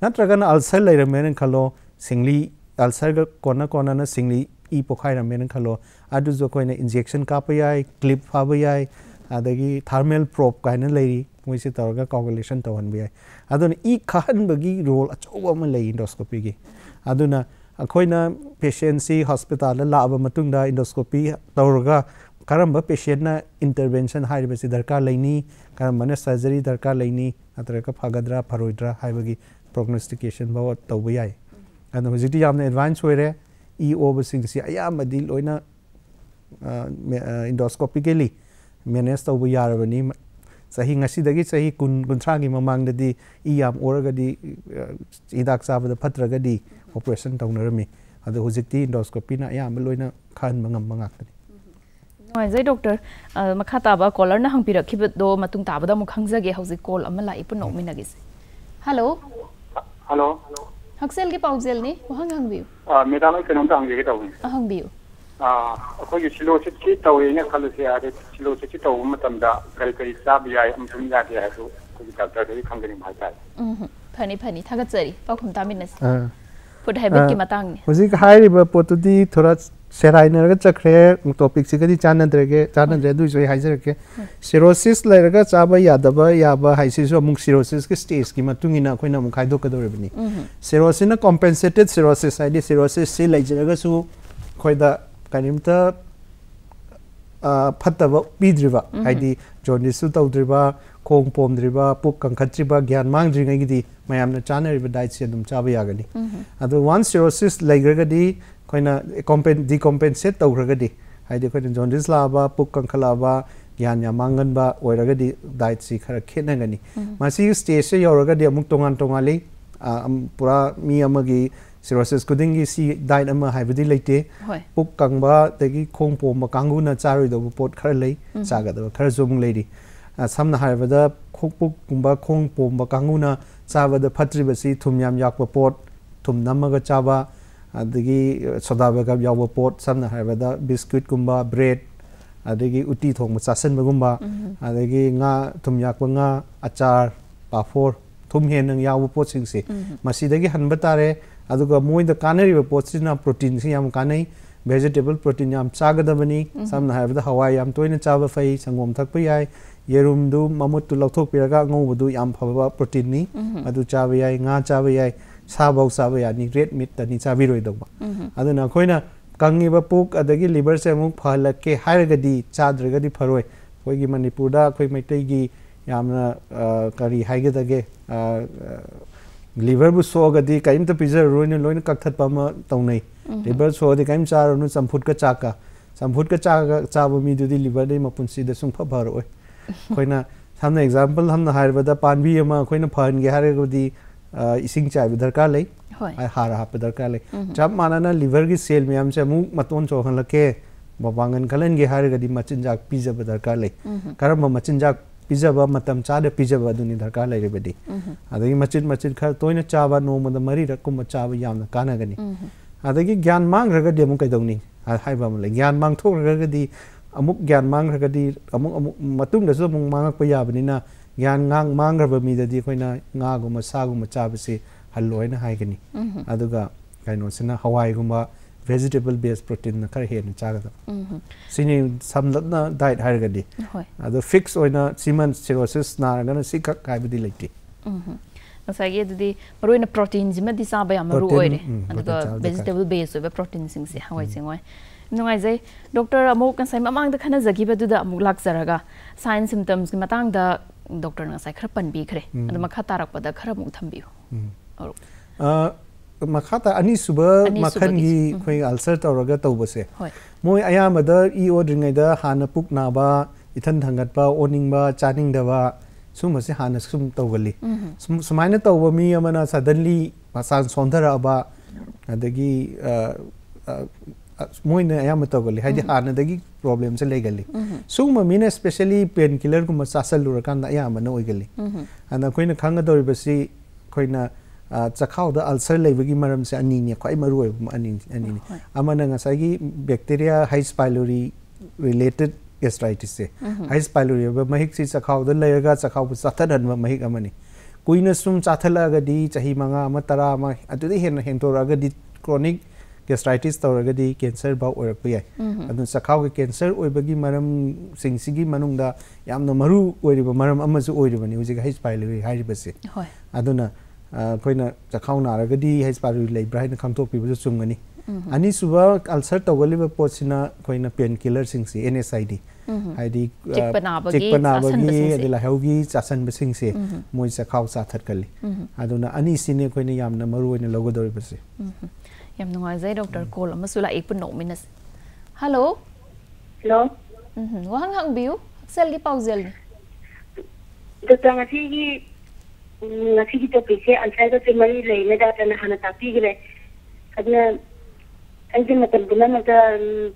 natragana ulcer lairame na khalo सिंगली अल्सर कोना कोना सिंगली ई पोखाइरमें खलो अखोन इंजेक्शन काप जाए क्लीप फाब जाए अदगी थर्मेल प्रोप कहना लेरी मोसे तौर कालकुलेशन तौहब जाए इ खाब की रोल अचौब इंडोस्कोपी की अदना अखोना पेशेंट से हॉस्पिटल लाब इंडोस्कोपी तौर करम पेशेंट इंटरवेंशन है दरकार लेनी करम सर्जरी दरकार लेनी नगद्रा फगद्रा फरोद्रा है प्रोग्नोस्टिकेशन तब जाए ꯑꯗꯨꯅ ꯍꯧꯖꯤꯛꯇꯤ ꯌꯥꯝꯅ ꯑꯦꯗꯚꯥꯟꯁ ꯑꯣꯏꯔꯦ ꯏ ꯑꯣꯕꯁꯤꯡꯁꯤ ꯑꯌꯥꯝꯕꯗꯤ ꯂꯣꯏꯅ ꯏꯟꯗꯣꯁꯀꯣꯄꯤꯀꯦꯂꯤ ꯃꯦꯅꯦꯖ ꯇꯧꯕ ꯌꯥꯔꯕꯅꯤ ꯃ- ꯆꯍꯤ ꯉꯁꯤꯗꯒꯤ ꯆꯍꯤ ꯀꯨꯟ ꯀꯨꯟꯊ꯭ꯔꯥꯒꯤ ꯃꯃꯥꯡꯗꯗꯤ ꯏ ꯌꯥꯝ ꯑꯣꯔꯒꯗꯤ ꯑ, ꯍꯤꯗꯥꯛ ꯆꯥꯕꯗ ꯐꯠꯇ꯭ꯔꯒꯗꯤ ꯑꯣꯄꯔꯦꯁꯟ ꯇꯧꯅꯔꯝꯃꯤ ꯑꯗꯣ ꯍꯧꯖꯤꯛꯇꯤ ꯏꯟꯗꯣꯁꯀꯣꯄꯤꯅ ꯑꯌꯥꯝꯕ ꯂꯣꯏꯅ ꯈꯍꯟꯕ ꯉꯝꯕ ꯉꯥꯛꯇꯅꯤ ꯅꯨꯡꯉꯥꯏꯖꯩ ꯗꯣꯛꯇꯔ ꯑ, ꯃꯈꯥ ꯇꯥꯕ ꯀꯣꯂꯔꯅ ꯍꯪꯕꯤꯔꯛꯈꯤꯕꯗꯣ ꯃꯇꯨꯡ ꯇꯥꯕꯗ ꯑꯃꯨꯛ ꯈꯪꯖꯒꯦ ꯍꯧꯖꯤꯛ ꯀꯣꯜ ꯑꯃ ꯂꯥꯛꯏ ꯄꯨꯟꯅ ꯑꯣꯛꯃꯤꯟꯅꯒꯦꯁꯦ ꯍꯜꯂꯣ ꯍꯜꯂꯣ ꯍꯛꯁꯦꯜꯒꯤ ꯄꯥꯎꯖꯦꯜꯅꯤ ꯋꯥꯍꯪ ꯍꯪꯕꯤꯌꯨ ꯃꯦꯗꯥꯝ ꯑꯩ ꯀꯩꯅꯣꯝꯇ ꯍꯪꯖꯒꯦ ꯇꯧꯕꯅꯤ ꯑ, ꯍꯪꯕꯤꯌꯨ ꯑꯩꯈꯣꯏꯒꯤ ꯁꯤꯂꯣꯁꯤꯠꯁꯤ ꯇꯧꯔꯦꯅ ꯈꯜꯂꯁꯦ ꯑꯗ ꯁꯤꯂꯣꯁꯤꯠꯁꯤ ꯇꯧꯕ ꯃꯇꯝꯗ ꯀꯔꯤ ꯀꯔꯤ ꯆꯥꯕ ꯌꯥꯏ ꯑꯃꯁꯨꯡ ꯌꯥꯗꯦ ꯍꯥꯏꯕꯗꯨ ꯑꯩꯈꯣꯏꯒꯤ ꯗꯥꯛꯇꯔꯗꯒꯤ ꯈꯪꯖꯅꯤꯡꯕ ꯍꯥꯏꯇꯥꯔꯦ ꯎꯝ ꯐꯅꯤ ꯐꯅꯤ ꯊꯥꯒꯠꯆꯔꯤ ꯄꯥꯎꯈꯨꯝ ꯇꯥꯃꯤꯟꯅꯁꯤ ꯑ, ꯐꯨꯗ ꯍꯦꯕꯤꯠꯀꯤ ꯑ, ꯃꯇꯥꯡꯅꯤ ꯍꯧꯖꯤꯛ ꯍꯥꯏꯔꯤꯕ ꯄꯣꯠꯇꯨꯗꯤ ꯊꯣꯔꯥ सेराइनरगा चखरे टॉपिक से कदी चानन दरेगे चानन रे दुई सोई हाइजर सिरोसिस सिरोसिस के स्टेज की मतुंग इना कोइना मु खाइदो कदो रेबनी सिरोसिस ना कॉम्पेंसेटेड सिरोसिस आइदि सिरोसिस से पुक कंखत्रिबा ज्ञान मांगद्रिगैगिदि मयामना चानरिबा डाइट वन सिरोसिस ꯑꯩꯈꯣꯏꯅ ꯗꯤꯀꯣꯝꯄꯦꯟꯁꯦꯠ ꯇꯧꯈ꯭ꯔꯒꯗꯤ ꯍꯥꯏꯗꯤ ꯑꯩꯈꯣꯏꯅ ꯖꯣꯟꯗꯤꯁ ꯂꯥꯛꯑꯕ ꯄꯨꯛ ꯀꯟꯈꯠꯂꯛꯑꯕ ꯒ꯭ꯌꯥꯟ ꯌꯥꯝ ꯃꯥꯡꯒꯟꯕ ꯑꯣꯏꯔꯒꯗꯤ ꯗꯥꯏꯠꯁꯤ ꯈꯔ ꯈꯦꯠꯅꯒꯅꯤ ꯃꯁꯤꯒꯤ ꯁ꯭ꯇꯦꯖꯁꯦ ꯌꯧꯔꯒꯗꯤ ꯑꯃꯨꯛ ꯇꯣꯉꯥꯟ ꯇꯣꯉꯥꯜꯂꯤ ꯑ, ꯑꯝ- ꯄꯨꯔꯥ ꯃꯤ ꯑꯃꯒꯤ ꯁꯤꯔꯣꯁꯤꯁ ꯈꯨꯗꯤꯡꯒꯤ ꯁꯤ ꯗꯥꯏꯠ ꯑꯃ ꯍꯥꯏꯕꯗꯤ ꯂꯩꯇꯦ ꯍꯣꯏ ꯄꯨꯛ ꯀꯪꯕ ꯑꯗꯒꯤ ꯈꯣꯡ ꯄꯣꯝꯕ ꯀꯥꯡꯕꯨꯅ ꯆꯥꯔꯣꯏꯗꯧꯕ ꯄꯣꯠ ꯈꯔ ꯂꯩ ꯆꯥꯒꯗꯕ ꯈꯔꯁꯨ ꯑꯃꯨꯛ ꯂꯩꯔꯤ ꯑ, ꯁꯝꯅ ꯍꯥꯏꯔꯕꯗ ꯈꯣꯡ ꯄꯨꯛꯀꯨꯝꯕ ꯈꯣꯡ ꯄꯣꯝꯕ ꯀꯥꯡꯕꯨꯅ ꯆꯥꯕꯗ ꯐꯠꯇ꯭ꯔꯤꯕꯁꯤ ꯊꯨꯝ ꯌꯥꯝ ꯌꯥꯛꯄ ꯄꯣꯠ ꯊꯨꯝ ꯅꯝꯃꯒ ꯆꯥꯕ बिस्कुट कुंबा ब्रेड अगे उटी थोम अगे तुम या अचार पाफोर तुम हेन या पोटी हम तारे मोद का पोटना पोटीन से कानी वेजिटेबल पोटीन चागदबनी सब हवा तोयन चाब फई संगोम थकप जाए येरूम ममुद्ध लौथपीर अगौब फब पोटीन चाब जाए चाब जाए साब साब यानी रेड मीट तीन चावीरोना कंगीब पुक लिवर से अमु फल के चाद्रगे फरवे मनपुर अखोई मैटी कारी लिवर भी सोगदी कहीं पीजर लोन कक्थप तौने लिवर सोदी कई चा चंफुट का चाक चंफुट का चाक चाब मीदी लिवर मपुनसीद सूंफ भरोना सामने एग्ज़ाम्पल हमने पानी अखोन फहनगे इसिंग चाहिए दरकार ले हार हाप दरकार ले हम्म। चप मानना लिवर की सेल मैम से अमु मतों चौहन लगे। मवांगन खलन गे हारगदी मचिनजाक पीजब दरकार हम्म। ले करम मचिनजाक पीजब मतम पीजब दरकार ले रेबदी अदगी हम्म। मचिन मचिन खर तोइन चावा नोमद मरी रकुम चावा याम कानागनी अदगी ज्ञान मांग रगदी अमु कदौनी हाइब अमले ज्ञान मांग थोक रगदी अमुक ज्ञान मांग अमुक अमुक मतुम दसो ꯒ꯭ꯌꯥꯟ ꯃꯥꯡꯈ꯭ꯔꯕ ꯃꯤꯗꯗꯤ ꯑꯩꯈꯣꯏꯅ ꯉꯥꯒꯨꯝꯕ ꯁꯥꯒꯨꯝꯕ ꯆꯥꯕꯁꯤ ꯍꯜꯂꯣꯏꯅ ꯍꯥꯏꯒꯅꯤ ꯑꯗꯨꯒ ꯀꯩꯅꯣꯁꯤꯅ ꯍꯋꯥꯏꯒꯨꯝꯕ ꯚꯦꯖꯤꯇꯦꯕꯜ ꯕꯦꯁ ꯄ꯭ꯔꯣꯇꯤꯟꯅ ꯈꯔ ꯍꯦꯟꯅ ꯆꯥꯒꯗꯕ ꯁꯤꯅꯤ ꯁꯝꯂꯞꯅ ꯗꯥꯏꯠ ꯍꯥꯏꯔꯒꯗꯤ ꯑꯗꯣ ꯐꯤꯛꯁ ꯑꯣꯏꯅ ꯁꯤꯃꯟ ꯁꯤꯔꯣꯁꯤꯁ ꯅꯥꯔꯒꯅ ꯁꯤꯈꯛ ꯍꯥꯏꯕꯗꯤ ꯂꯩꯇꯦ ꯉꯁꯥꯏꯒꯤ ꯑꯗꯨꯗꯤ ꯃꯔꯨꯑꯣꯏꯅ ꯄ꯭ꯔꯣꯇꯤꯟꯁꯤꯃꯗꯤ ꯆꯥꯕ ꯌꯥꯝ ꯃꯔꯨ ꯑꯣꯏꯔꯦ ꯑꯗꯨꯒ ꯚꯦꯖꯤꯇꯦꯕꯜ ꯕꯦꯁ ꯑꯣꯏꯕ ꯄ꯭ꯔꯣꯇꯤꯟꯁꯤꯡꯁꯦ ꯍꯋꯥꯏ ꯆꯦꯡꯋꯥꯏ नुंगाइजे डॉक्टर अमुक नसाई ममांग खना साइन सिमटम्स की मांग डॉक्टर नसाई खर पनबी खरे अद मखा तारक खर अमुक अनीसुब और मखा ता अनी सुबह मखन गी खोई अल्सर तौरगा तौबसे मोय अयाम द हाँ पुक नाब इथन थंगतबा ओनिंगबा चानिंगदबा सुमसे हाँ सूम तौगली सुमाइना तब मीना सदनली सडनली मसान सोंधरा moina ayam ito goli hadi mm-hmm. hana dagi problem sa legally so mina especially pain killer kuma sasal lura kanda ayam ano igali mm-hmm. ana koi na kanga dori basi koi na tsakau ah, da alsal lai bagi maram sa aninya koi maru ay ma anin anin ama na nga sagi bacteria high spilory related gastritis se mm-hmm. high spilory ba mahik si tsakau da lai aga tsakau ba sata dan ma mahik amani koi na sum di tsahi manga ama tara ama atu di hen di chronic gastritis ꯇꯧꯔꯒꯗꯤ ꯀꯦꯟꯁꯔ ꯐꯥꯎ ꯑꯣꯏꯔꯛꯄ ꯌꯥꯏ ꯑꯗꯨꯅ ꯆꯈꯥꯎꯒꯤ ꯀꯦꯟꯁꯔ ꯑꯣꯏꯕꯒꯤ ꯃꯔꯝꯁꯤꯡꯁꯤꯒꯤ ꯃꯅꯨꯡꯗ ꯌꯥꯝꯅ ꯃꯔꯨ ꯑꯣꯏꯔꯤꯕ ꯃꯔꯝ ꯑꯃꯁꯨ ꯑꯣꯏꯔꯤꯕꯅꯤ ꯍꯧꯖꯤꯛ ꯍꯩꯁ ꯄꯥꯏꯂꯣꯔꯤ ꯍꯥꯏꯔꯤꯕꯁꯦ ꯑꯗꯨꯅ ꯑꯩꯈꯣꯏꯅ ꯆꯈꯥꯎ ꯅꯥꯔꯒꯗꯤ ꯍꯩꯁ ꯄꯥꯏꯂꯣꯔꯤ ꯂꯩꯕ꯭ꯔꯥ ꯍꯥꯏꯅ ꯈꯪꯗꯣꯛꯄꯤꯕꯁꯨ ꯆꯨꯝꯒꯅꯤ ꯑꯅꯤꯁꯨꯕ ꯑꯜꯁꯔ ꯇꯧꯒꯜꯂꯤꯕ ꯄꯣꯠꯁꯤꯅ ꯑꯩꯈꯣꯏꯅ pen ꯀꯤꯂꯔꯁꯤꯡꯁꯦ N S I D ꯍꯥꯏꯗꯤ ꯆꯤꯛꯄ ꯅꯥꯕꯒꯤ ꯑꯗꯩ ꯂꯥꯏꯍꯧꯒꯤ ꯆꯥꯁꯟꯕꯁꯤꯡꯁꯦ ꯃꯣꯏ ꯆꯈꯥꯎ ꯆꯥꯊꯠꯀꯜꯂꯤ ꯑꯗꯨꯅ ꯑꯅꯤꯁꯤꯅꯤ ꯑꯩꯈꯣꯏꯅ ꯌꯥꯝꯅ ꯃꯔꯨ ꯑꯣꯏꯅ ꯂꯧꯒꯗꯧꯔꯤꯕꯁꯦ ꯌꯥꯝ ꯅꯨꯡꯉꯥꯏꯖꯩ ꯗꯣꯛꯇꯔ ꯀꯣꯜ ꯑꯃꯁꯨ ꯂꯥꯛꯏ ꯄꯨꯟꯅ ꯅꯣꯛꯃꯤꯟꯅꯁꯤ ꯍꯜꯂꯣ ꯍꯜꯂꯣ ꯋꯥꯍꯪ ꯍꯪꯕꯤꯌꯨ ꯍꯛꯁꯦꯜꯒꯤ ꯄꯥꯎꯖꯦꯜꯅꯤ ꯗꯣꯛꯇꯔ ꯉꯁꯤꯒꯤ ꯉꯁꯤꯒꯤ ꯇꯣꯄꯤꯛꯁꯦ ꯑꯜꯁꯔꯒꯁꯦ ꯃꯔꯤ ꯂꯩꯅ ꯗꯥꯛꯇꯔꯅ ꯍꯥꯟꯅ ꯇꯥꯛꯄꯤꯈ꯭ꯔꯦ ꯑꯗꯨꯅ ꯑꯩꯁꯦ ꯃꯇꯝ ꯄꯨꯝꯅꯃꯛꯇ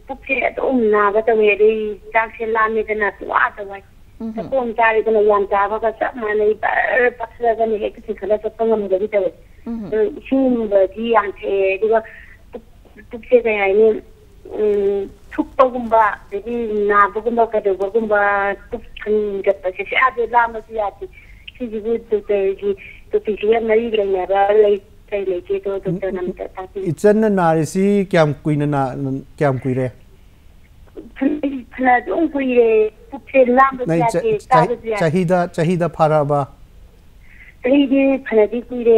ꯄꯨꯛꯁꯦ ꯑꯗꯨꯝ ꯅꯥꯕ ꯇꯧꯋꯦ ꯑꯗꯩ ꯆꯥꯛꯁꯦ ꯂꯥꯝꯃꯦꯗꯅ ꯋꯥꯗ ꯋꯥꯏ ꯆꯥꯛꯈꯣꯝ ꯆꯥꯔꯦꯗꯅ ꯌꯥꯝ ꯆꯥꯕꯒ ꯆꯞ ꯃꯥꯟꯅꯩ ꯕꯔ ꯄꯥꯛꯁꯤꯜꯂꯒꯅꯤ ꯍꯦꯛꯇ ꯆꯤꯡꯈꯠꯂ ꯆꯠꯄ ꯉꯝꯗꯕꯤ ꯇꯧꯋꯦ ꯏꯁꯤꯡꯒꯨꯝꯕꯗꯤ ꯌꯥꯝ ꯊꯛꯑꯦ ꯑꯗꯨꯒ ꯄꯨꯛꯁꯦ ꯀꯩ ꯍꯥꯏꯅꯤ ꯊꯨꯞꯄꯒꯨꯝꯕ ꯑꯗꯒꯤ ꯅꯥꯕꯒꯨꯝꯕ ꯀꯩꯗꯧꯕꯒꯨꯝꯕ ꯄꯨꯛ ꯊꯟꯒꯠꯄꯁꯦ ꯌꯥꯗꯦ ꯂꯥꯝꯕꯁꯨ ꯌꯥꯗꯦ ꯁꯤꯁꯤꯕꯨ ꯗꯣꯛꯇꯔꯒꯤ ꯇꯣꯄꯤꯛꯁꯤꯒ ꯃꯔꯤ ꯂꯩꯅꯕ ꯂꯩ ꯀꯩ ꯂꯩꯒꯦꯗꯣ ꯗꯣꯛꯇꯔꯅ ꯑꯝꯇ ꯇꯥꯛꯄꯤꯌꯨ ꯏꯆꯟꯅ ꯅꯥꯔꯤꯁꯤ ꯀꯌꯥꯝ ꯀꯨꯏꯅ ꯀꯌꯥꯝ ꯀꯨꯏꯔꯦ ꯐꯅ ꯑꯗꯨꯝ ꯀꯨꯏꯔꯦ ꯄꯨꯛꯁꯦ ꯂꯥꯝꯕꯁꯨ ꯌꯥꯗꯦ ꯆꯥꯕꯁꯨ ꯌꯥꯗꯦ ꯆꯍꯤꯗ ꯆꯍꯤꯗ ꯐꯔꯛꯑꯕ ꯆꯍꯤꯗꯤ ꯐꯅꯗꯤ ꯀꯨꯏꯔꯦ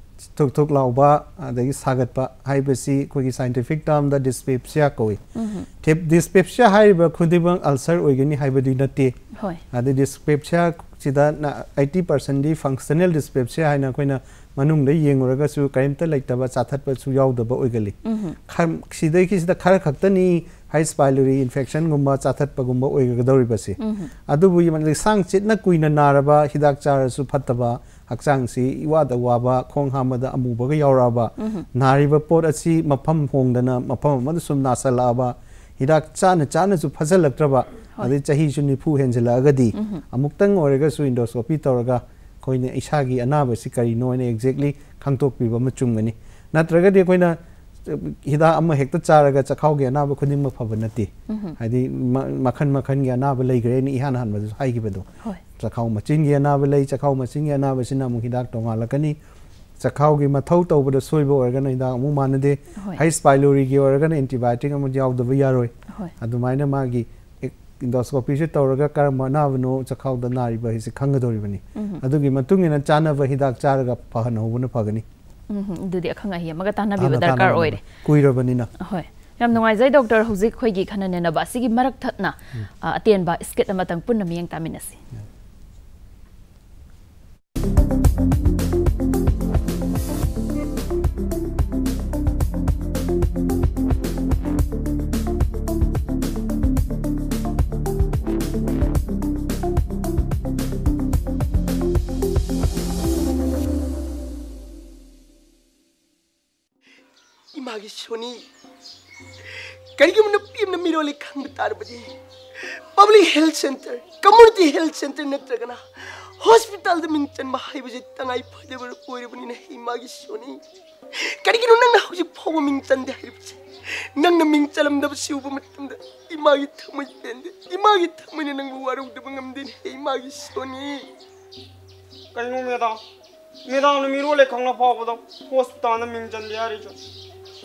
tuk tuk lau ba adagi sagat ba hai ba si ko gi scientific term da dyspepsia ko tip dyspepsia hai ba khudi bang ulcer oi gani hai ba di na te hoi adi dyspepsia sida na 80% di functional dyspepsia hai na koina manung le yeng ra ga su kaim ta laita ba chathat ba su yaw da ba oi gali kham sida ki sida khar khakta ni hai spirally infection gumba chathat pa gumba oi ga dori ba si adu bu yi man sang chit na kuina na ra ba hidak char su phat ba ꯍꯛꯆꯥꯡꯁꯤ ꯏꯋꯥꯗ ꯋꯥꯕ ꯈꯣꯡ ꯍꯥꯝꯕꯗ ꯑꯃꯨꯕꯒ ꯌꯥꯎꯔꯛꯑꯕ ꯅꯥꯔꯤꯕ ꯄꯣꯠ ꯑꯁꯤ ꯃꯐꯝ ꯍꯣꯡꯗꯅ ꯃꯐꯝ ꯑꯃꯗ ꯁꯨꯝ ꯅꯥꯁꯜꯂꯛꯑꯕ ꯍꯤꯗꯥꯛ ꯆꯥꯅ ꯆꯥꯅꯁꯨ ꯐꯖꯜꯂꯛꯇ꯭ꯔꯕ ꯑꯗꯩ ꯆꯍꯤꯁꯨ ꯅꯤꯐꯨ ꯍꯦꯟꯖꯜꯂꯛꯑꯒꯗꯤ ꯑꯃꯨꯛꯇꯪ ꯑꯣꯏꯔꯒꯁꯨ ꯏꯟꯗꯣꯁꯀꯣꯄꯤ ꯇꯧꯔꯒ ꯑꯩꯈꯣꯏꯅ ꯏꯁꯥꯒꯤ ꯑꯅꯥꯕꯁꯤ ꯀꯔꯤꯅꯣ ꯍꯥꯏꯅ ꯑꯦꯛꯖꯦꯛꯂꯤ ꯈꯪꯗꯣꯛꯄꯤꯕ ꯑꯃ ꯆꯨꯝꯒꯅꯤ ꯅꯠꯇ꯭ꯔꯒꯗꯤ ꯑꯩꯈꯣꯏꯅ हिदा अमा हेक्ता चारगा चखावगे अनाब खुनिंग फब नती हाइदि मखन मखन गे अनाब लेग्रे नि इहान हान बदु हाइगिबदु चखाव मचिन गे अनाब ले चखाव मचिन गे अनाब सिना मु हिदाक टोंगालकनी चखाव गे मथौ तौबद सोइबो ओरगन हिदा मु मानदे हाई स्पाइलोरी गे ओरगन एंटीबायोटिक अमु यावदब यारोय अदुमाइना मागी दुदि अखंग हि मग ताना बि दरकार ओइरे कुइरबनि न होय yam nungai jai doctor huji khoi gi khana ne na ba sigi marak thatna खर कमी हेल्थ सेन्टर नत्रस्पिताल चनस तन है माोनी किगो नै नम्बद सूर्य नौौँ hospital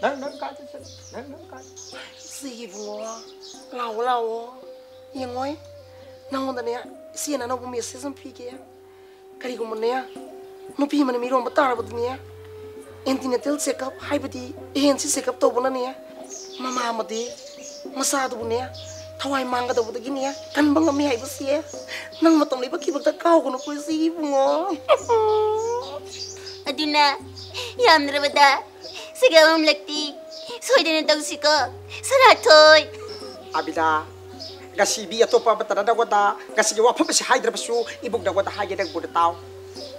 咱咱家就行，咱咱家。师傅，老老，因为，那我的呢，现在那我们身上皮给，可以我们呢，那皮们的米罗不打了不的呢，因天天吃个还不的，因吃吃个多不呢呢，妈妈么的，么啥都不呢。Tawai mangga tuh begitu gini kan bang kami hai besi. Nang matang lipat kibak kau kono puisi ibu ngong. Adina, ya amdra が音楽でそれでねどうしこそらといアビダ gasi bi atau apa betara dah kuda gasi jawa apa masih hai dapat su ibu dah kuda hai dah kuda tahu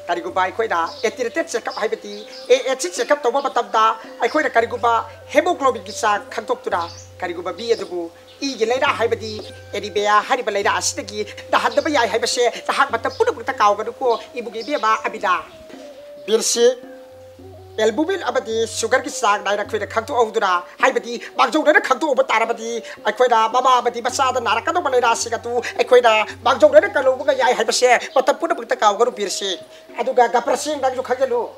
kari gua baik kau dah etir etir cekap hai beti eh etir cekap tahu apa betam dah aku dah kari gua hemoglobin kantuk tu dah kari gua bi itu bu igi hari beleda asyik dah hendak bayar hai dah hak betam pun pun tak kau ibu abida Birsi albumin abadi, sugar ki sang dai na khwida khangtu odura hai badi bangjong na khangtu oba tarabadi akhoida mama abadi basa da naraka do banai rasi ka tu. Akhoida bangjong na kalu ga yai hai base patam puna bukta kaw garu pirsi aduga gapra sing dang ju khagelu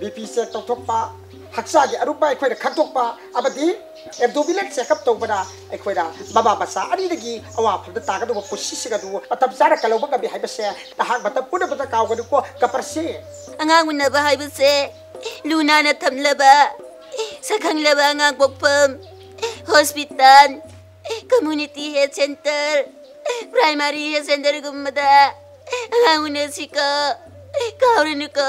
bp se tok tok pa. हक्सागे अरुपा एकोय खटोकपा अबदी एब्डोमिनल चेकअप तोबना एकोय बाबा बसा अरिदगी तागद फद तागदो पुसिसिगदो तबजार कलोबा गबी हाइबसे ताहाक बत पुने बत कावगदो को कपरसे अंगांग लुना ने थमलेबा सखंग hospital community health centre primary health centre गुमदा अंगांग सिको कावरनुको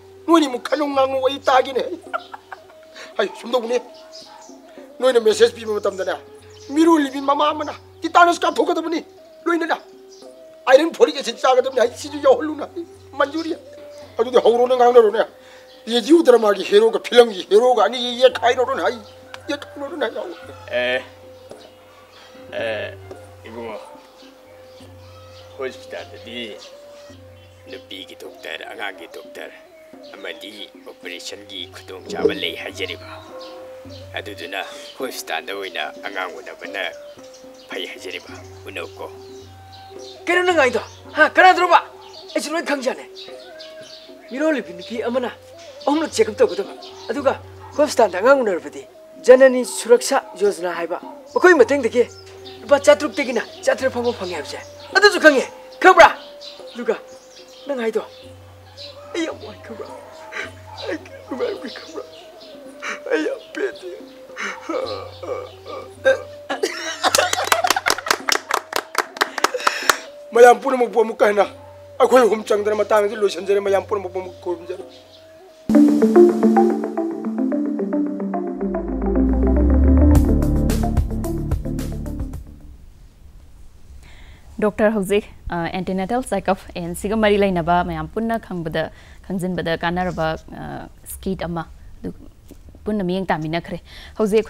Noi ni mukalung ngang nuwa itagi ne. Ay, sumdo bune. Noi ni message pi mamatam dana. Miru libin mama amana. Titanus ka phoka da bune. Noi ni na. Iron phori ke sicha ga da bune. Ai siju ya holu na. Manjuriya. Aju de hauro ne ngang ne. Ye jiu drama ki hero ka film ki hero ga ani ye khai ro na. Ye khai ro na ya. Eh. Eh. 이거 호스피탈 디 누비기 독달 아가기 독달 ꯑꯃꯗꯤ ꯑꯣꯄꯔꯦꯁꯟꯒꯤ ꯈꯨꯗꯣꯡꯆꯥꯕ ꯂꯩ ꯍꯥꯏꯖꯔꯤꯕ ꯑꯗꯨꯗꯨꯅ ꯍꯣꯁꯄꯤꯇꯥꯜꯗ ꯑꯣꯏꯅ ꯑꯉꯥꯡ ꯎꯅꯕꯅ ꯐꯩ ꯍꯥꯏꯖꯔꯤꯕ ꯎꯅꯧꯀꯣ ꯀꯩꯅꯣ ꯅꯪ ꯉꯥꯏꯗꯣ ꯍꯥ ꯀꯅꯥꯗ꯭ꯔꯣꯕ ꯑꯩꯁꯨ ꯂꯣꯏ ꯈꯪꯖꯥꯅꯦ ꯃꯤꯔꯣꯜꯂꯤꯕꯤ ꯅꯨꯄꯤ ꯑꯃꯅ ꯑꯍꯨꯝꯂꯛ ꯆꯦꯛꯑꯞ ꯇꯧꯒꯗꯕ ꯑꯗꯨꯒ ꯍꯣꯁꯄꯤꯇꯥꯜꯗ ꯑꯉꯥꯡ ꯎꯅꯔꯕꯗꯤ ꯖꯅꯅꯤ ꯁꯨꯔꯛꯁꯥ ꯌꯣꯖꯅꯥ ꯍꯥꯏꯕ ꯃꯈꯣꯏ ꯃꯇꯦꯡꯗꯒꯤ lupa catruk tegina catre fango fangi habse adu su kange kabra luka Ayah buat kerap. Ayah buat kerap. Ayah peti. Mayam pun mau buat muka hendak. Aku yang humcang dalam matang itu lu sendiri mayam pun mau buat muka humcang. Doctor हौजिक antenatal checkup एन सिग मरी लेनबा मैम पुनः खंबद खंजिनबद कानरब स्कीट अमा पुनः हौजे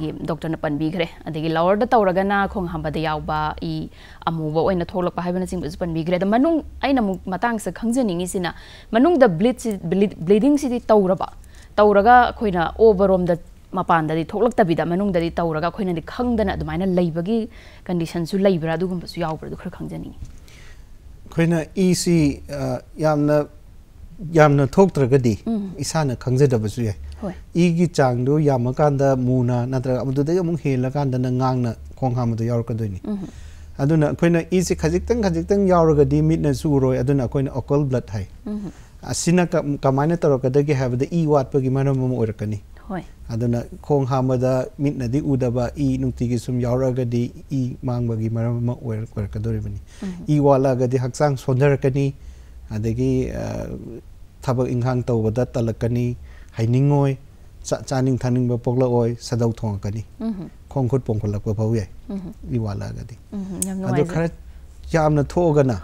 gi doctor na panbigre adigi lower da tawraga na khong hamba da yawba i amuba oina tholakpa haibana sing bus panbigre da manung aina muk matang se khangjaningi sina manung da bleed bleeding sidi tawraba tawraga khoina overom da ꯃꯄꯥꯟꯗꯗꯤ ꯊꯣꯛꯂꯛꯇꯕꯤꯗ ꯃꯅꯨꯡꯗꯗꯤ ꯇꯧꯔꯒ ꯑꯩꯈꯣꯏꯅꯗꯤ ꯈꯪꯗꯅ ꯑꯗꯨꯃꯥꯏꯅ ꯂꯩꯕꯒꯤ ꯀꯟꯗꯤꯁꯟꯁꯨ ꯂꯩꯕ꯭ꯔꯥ ꯑꯗꯨꯒꯨꯝꯕꯁꯨ ꯌꯥꯎꯕ꯭ꯔꯥ ꯑꯗꯨ ꯈꯔ ꯈꯪꯖꯅꯤꯡꯉꯤ ꯑꯩꯈꯣꯏꯅ ꯏꯁꯤ ꯌꯥꯝꯅ ꯌꯥꯝꯅ ꯊꯣꯛꯇ꯭ꯔꯒꯗꯤ ꯏꯁꯥꯅ ꯈꯪꯖꯗꯕꯁꯨ ꯌꯥꯏ ꯏꯒꯤ ꯆꯥꯡꯗꯨ ꯌꯥꯝꯃꯀꯥꯟꯗ ꯃꯨꯅ ꯅꯠꯇ꯭ꯔꯒ ꯑꯗꯨꯗꯒꯤ ꯑꯃꯨꯛ ꯍꯦꯜꯂꯀꯥꯟꯗꯅ ꯉꯥꯡꯅ ꯈꯣꯡ ꯍꯥꯝꯕꯗꯣ ꯌꯥꯎꯔꯛꯀꯗꯣꯏꯅꯤ ꯑꯗꯨꯅ ꯑꯩꯈꯣꯏꯅ ꯏꯁꯤ ꯈꯖꯤꯛꯇꯪ ꯈꯖꯤꯛꯇꯪ ꯌꯥꯎꯔꯒꯗꯤ ꯃꯤꯠꯅꯁꯨ ꯎꯔꯣꯏ ꯑꯗꯨꯅ ꯑꯩꯈꯣꯏꯅ ꯑꯣꯀꯜ ꯕ꯭ꯂꯗ ꯍꯥꯏ ꯑꯁꯤꯅ ꯀꯃꯥꯏꯅ ꯇꯧꯔꯛꯀꯗꯒꯦ ꯍꯥꯏꯕꯗ ꯏ ꯋꯥꯠꯄꯒꯤ ꯃꯔꯝ ꯑꯃ ꯑꯣꯏꯔꯛꯀꯅꯤ aduna khong hamada mit na di udaba i nungti gi sum yawra ga di i mang bagi maram ma wer wer ka dori bani i wala ga di haksang sondar ka ni adagi thabak inghang to wada talak ka ni hainingoi cha chaning thaning ba pokla oi sadau thong ka ni khong khut pong khulak ba pau ye i wala ga di adu khara yamna thoga na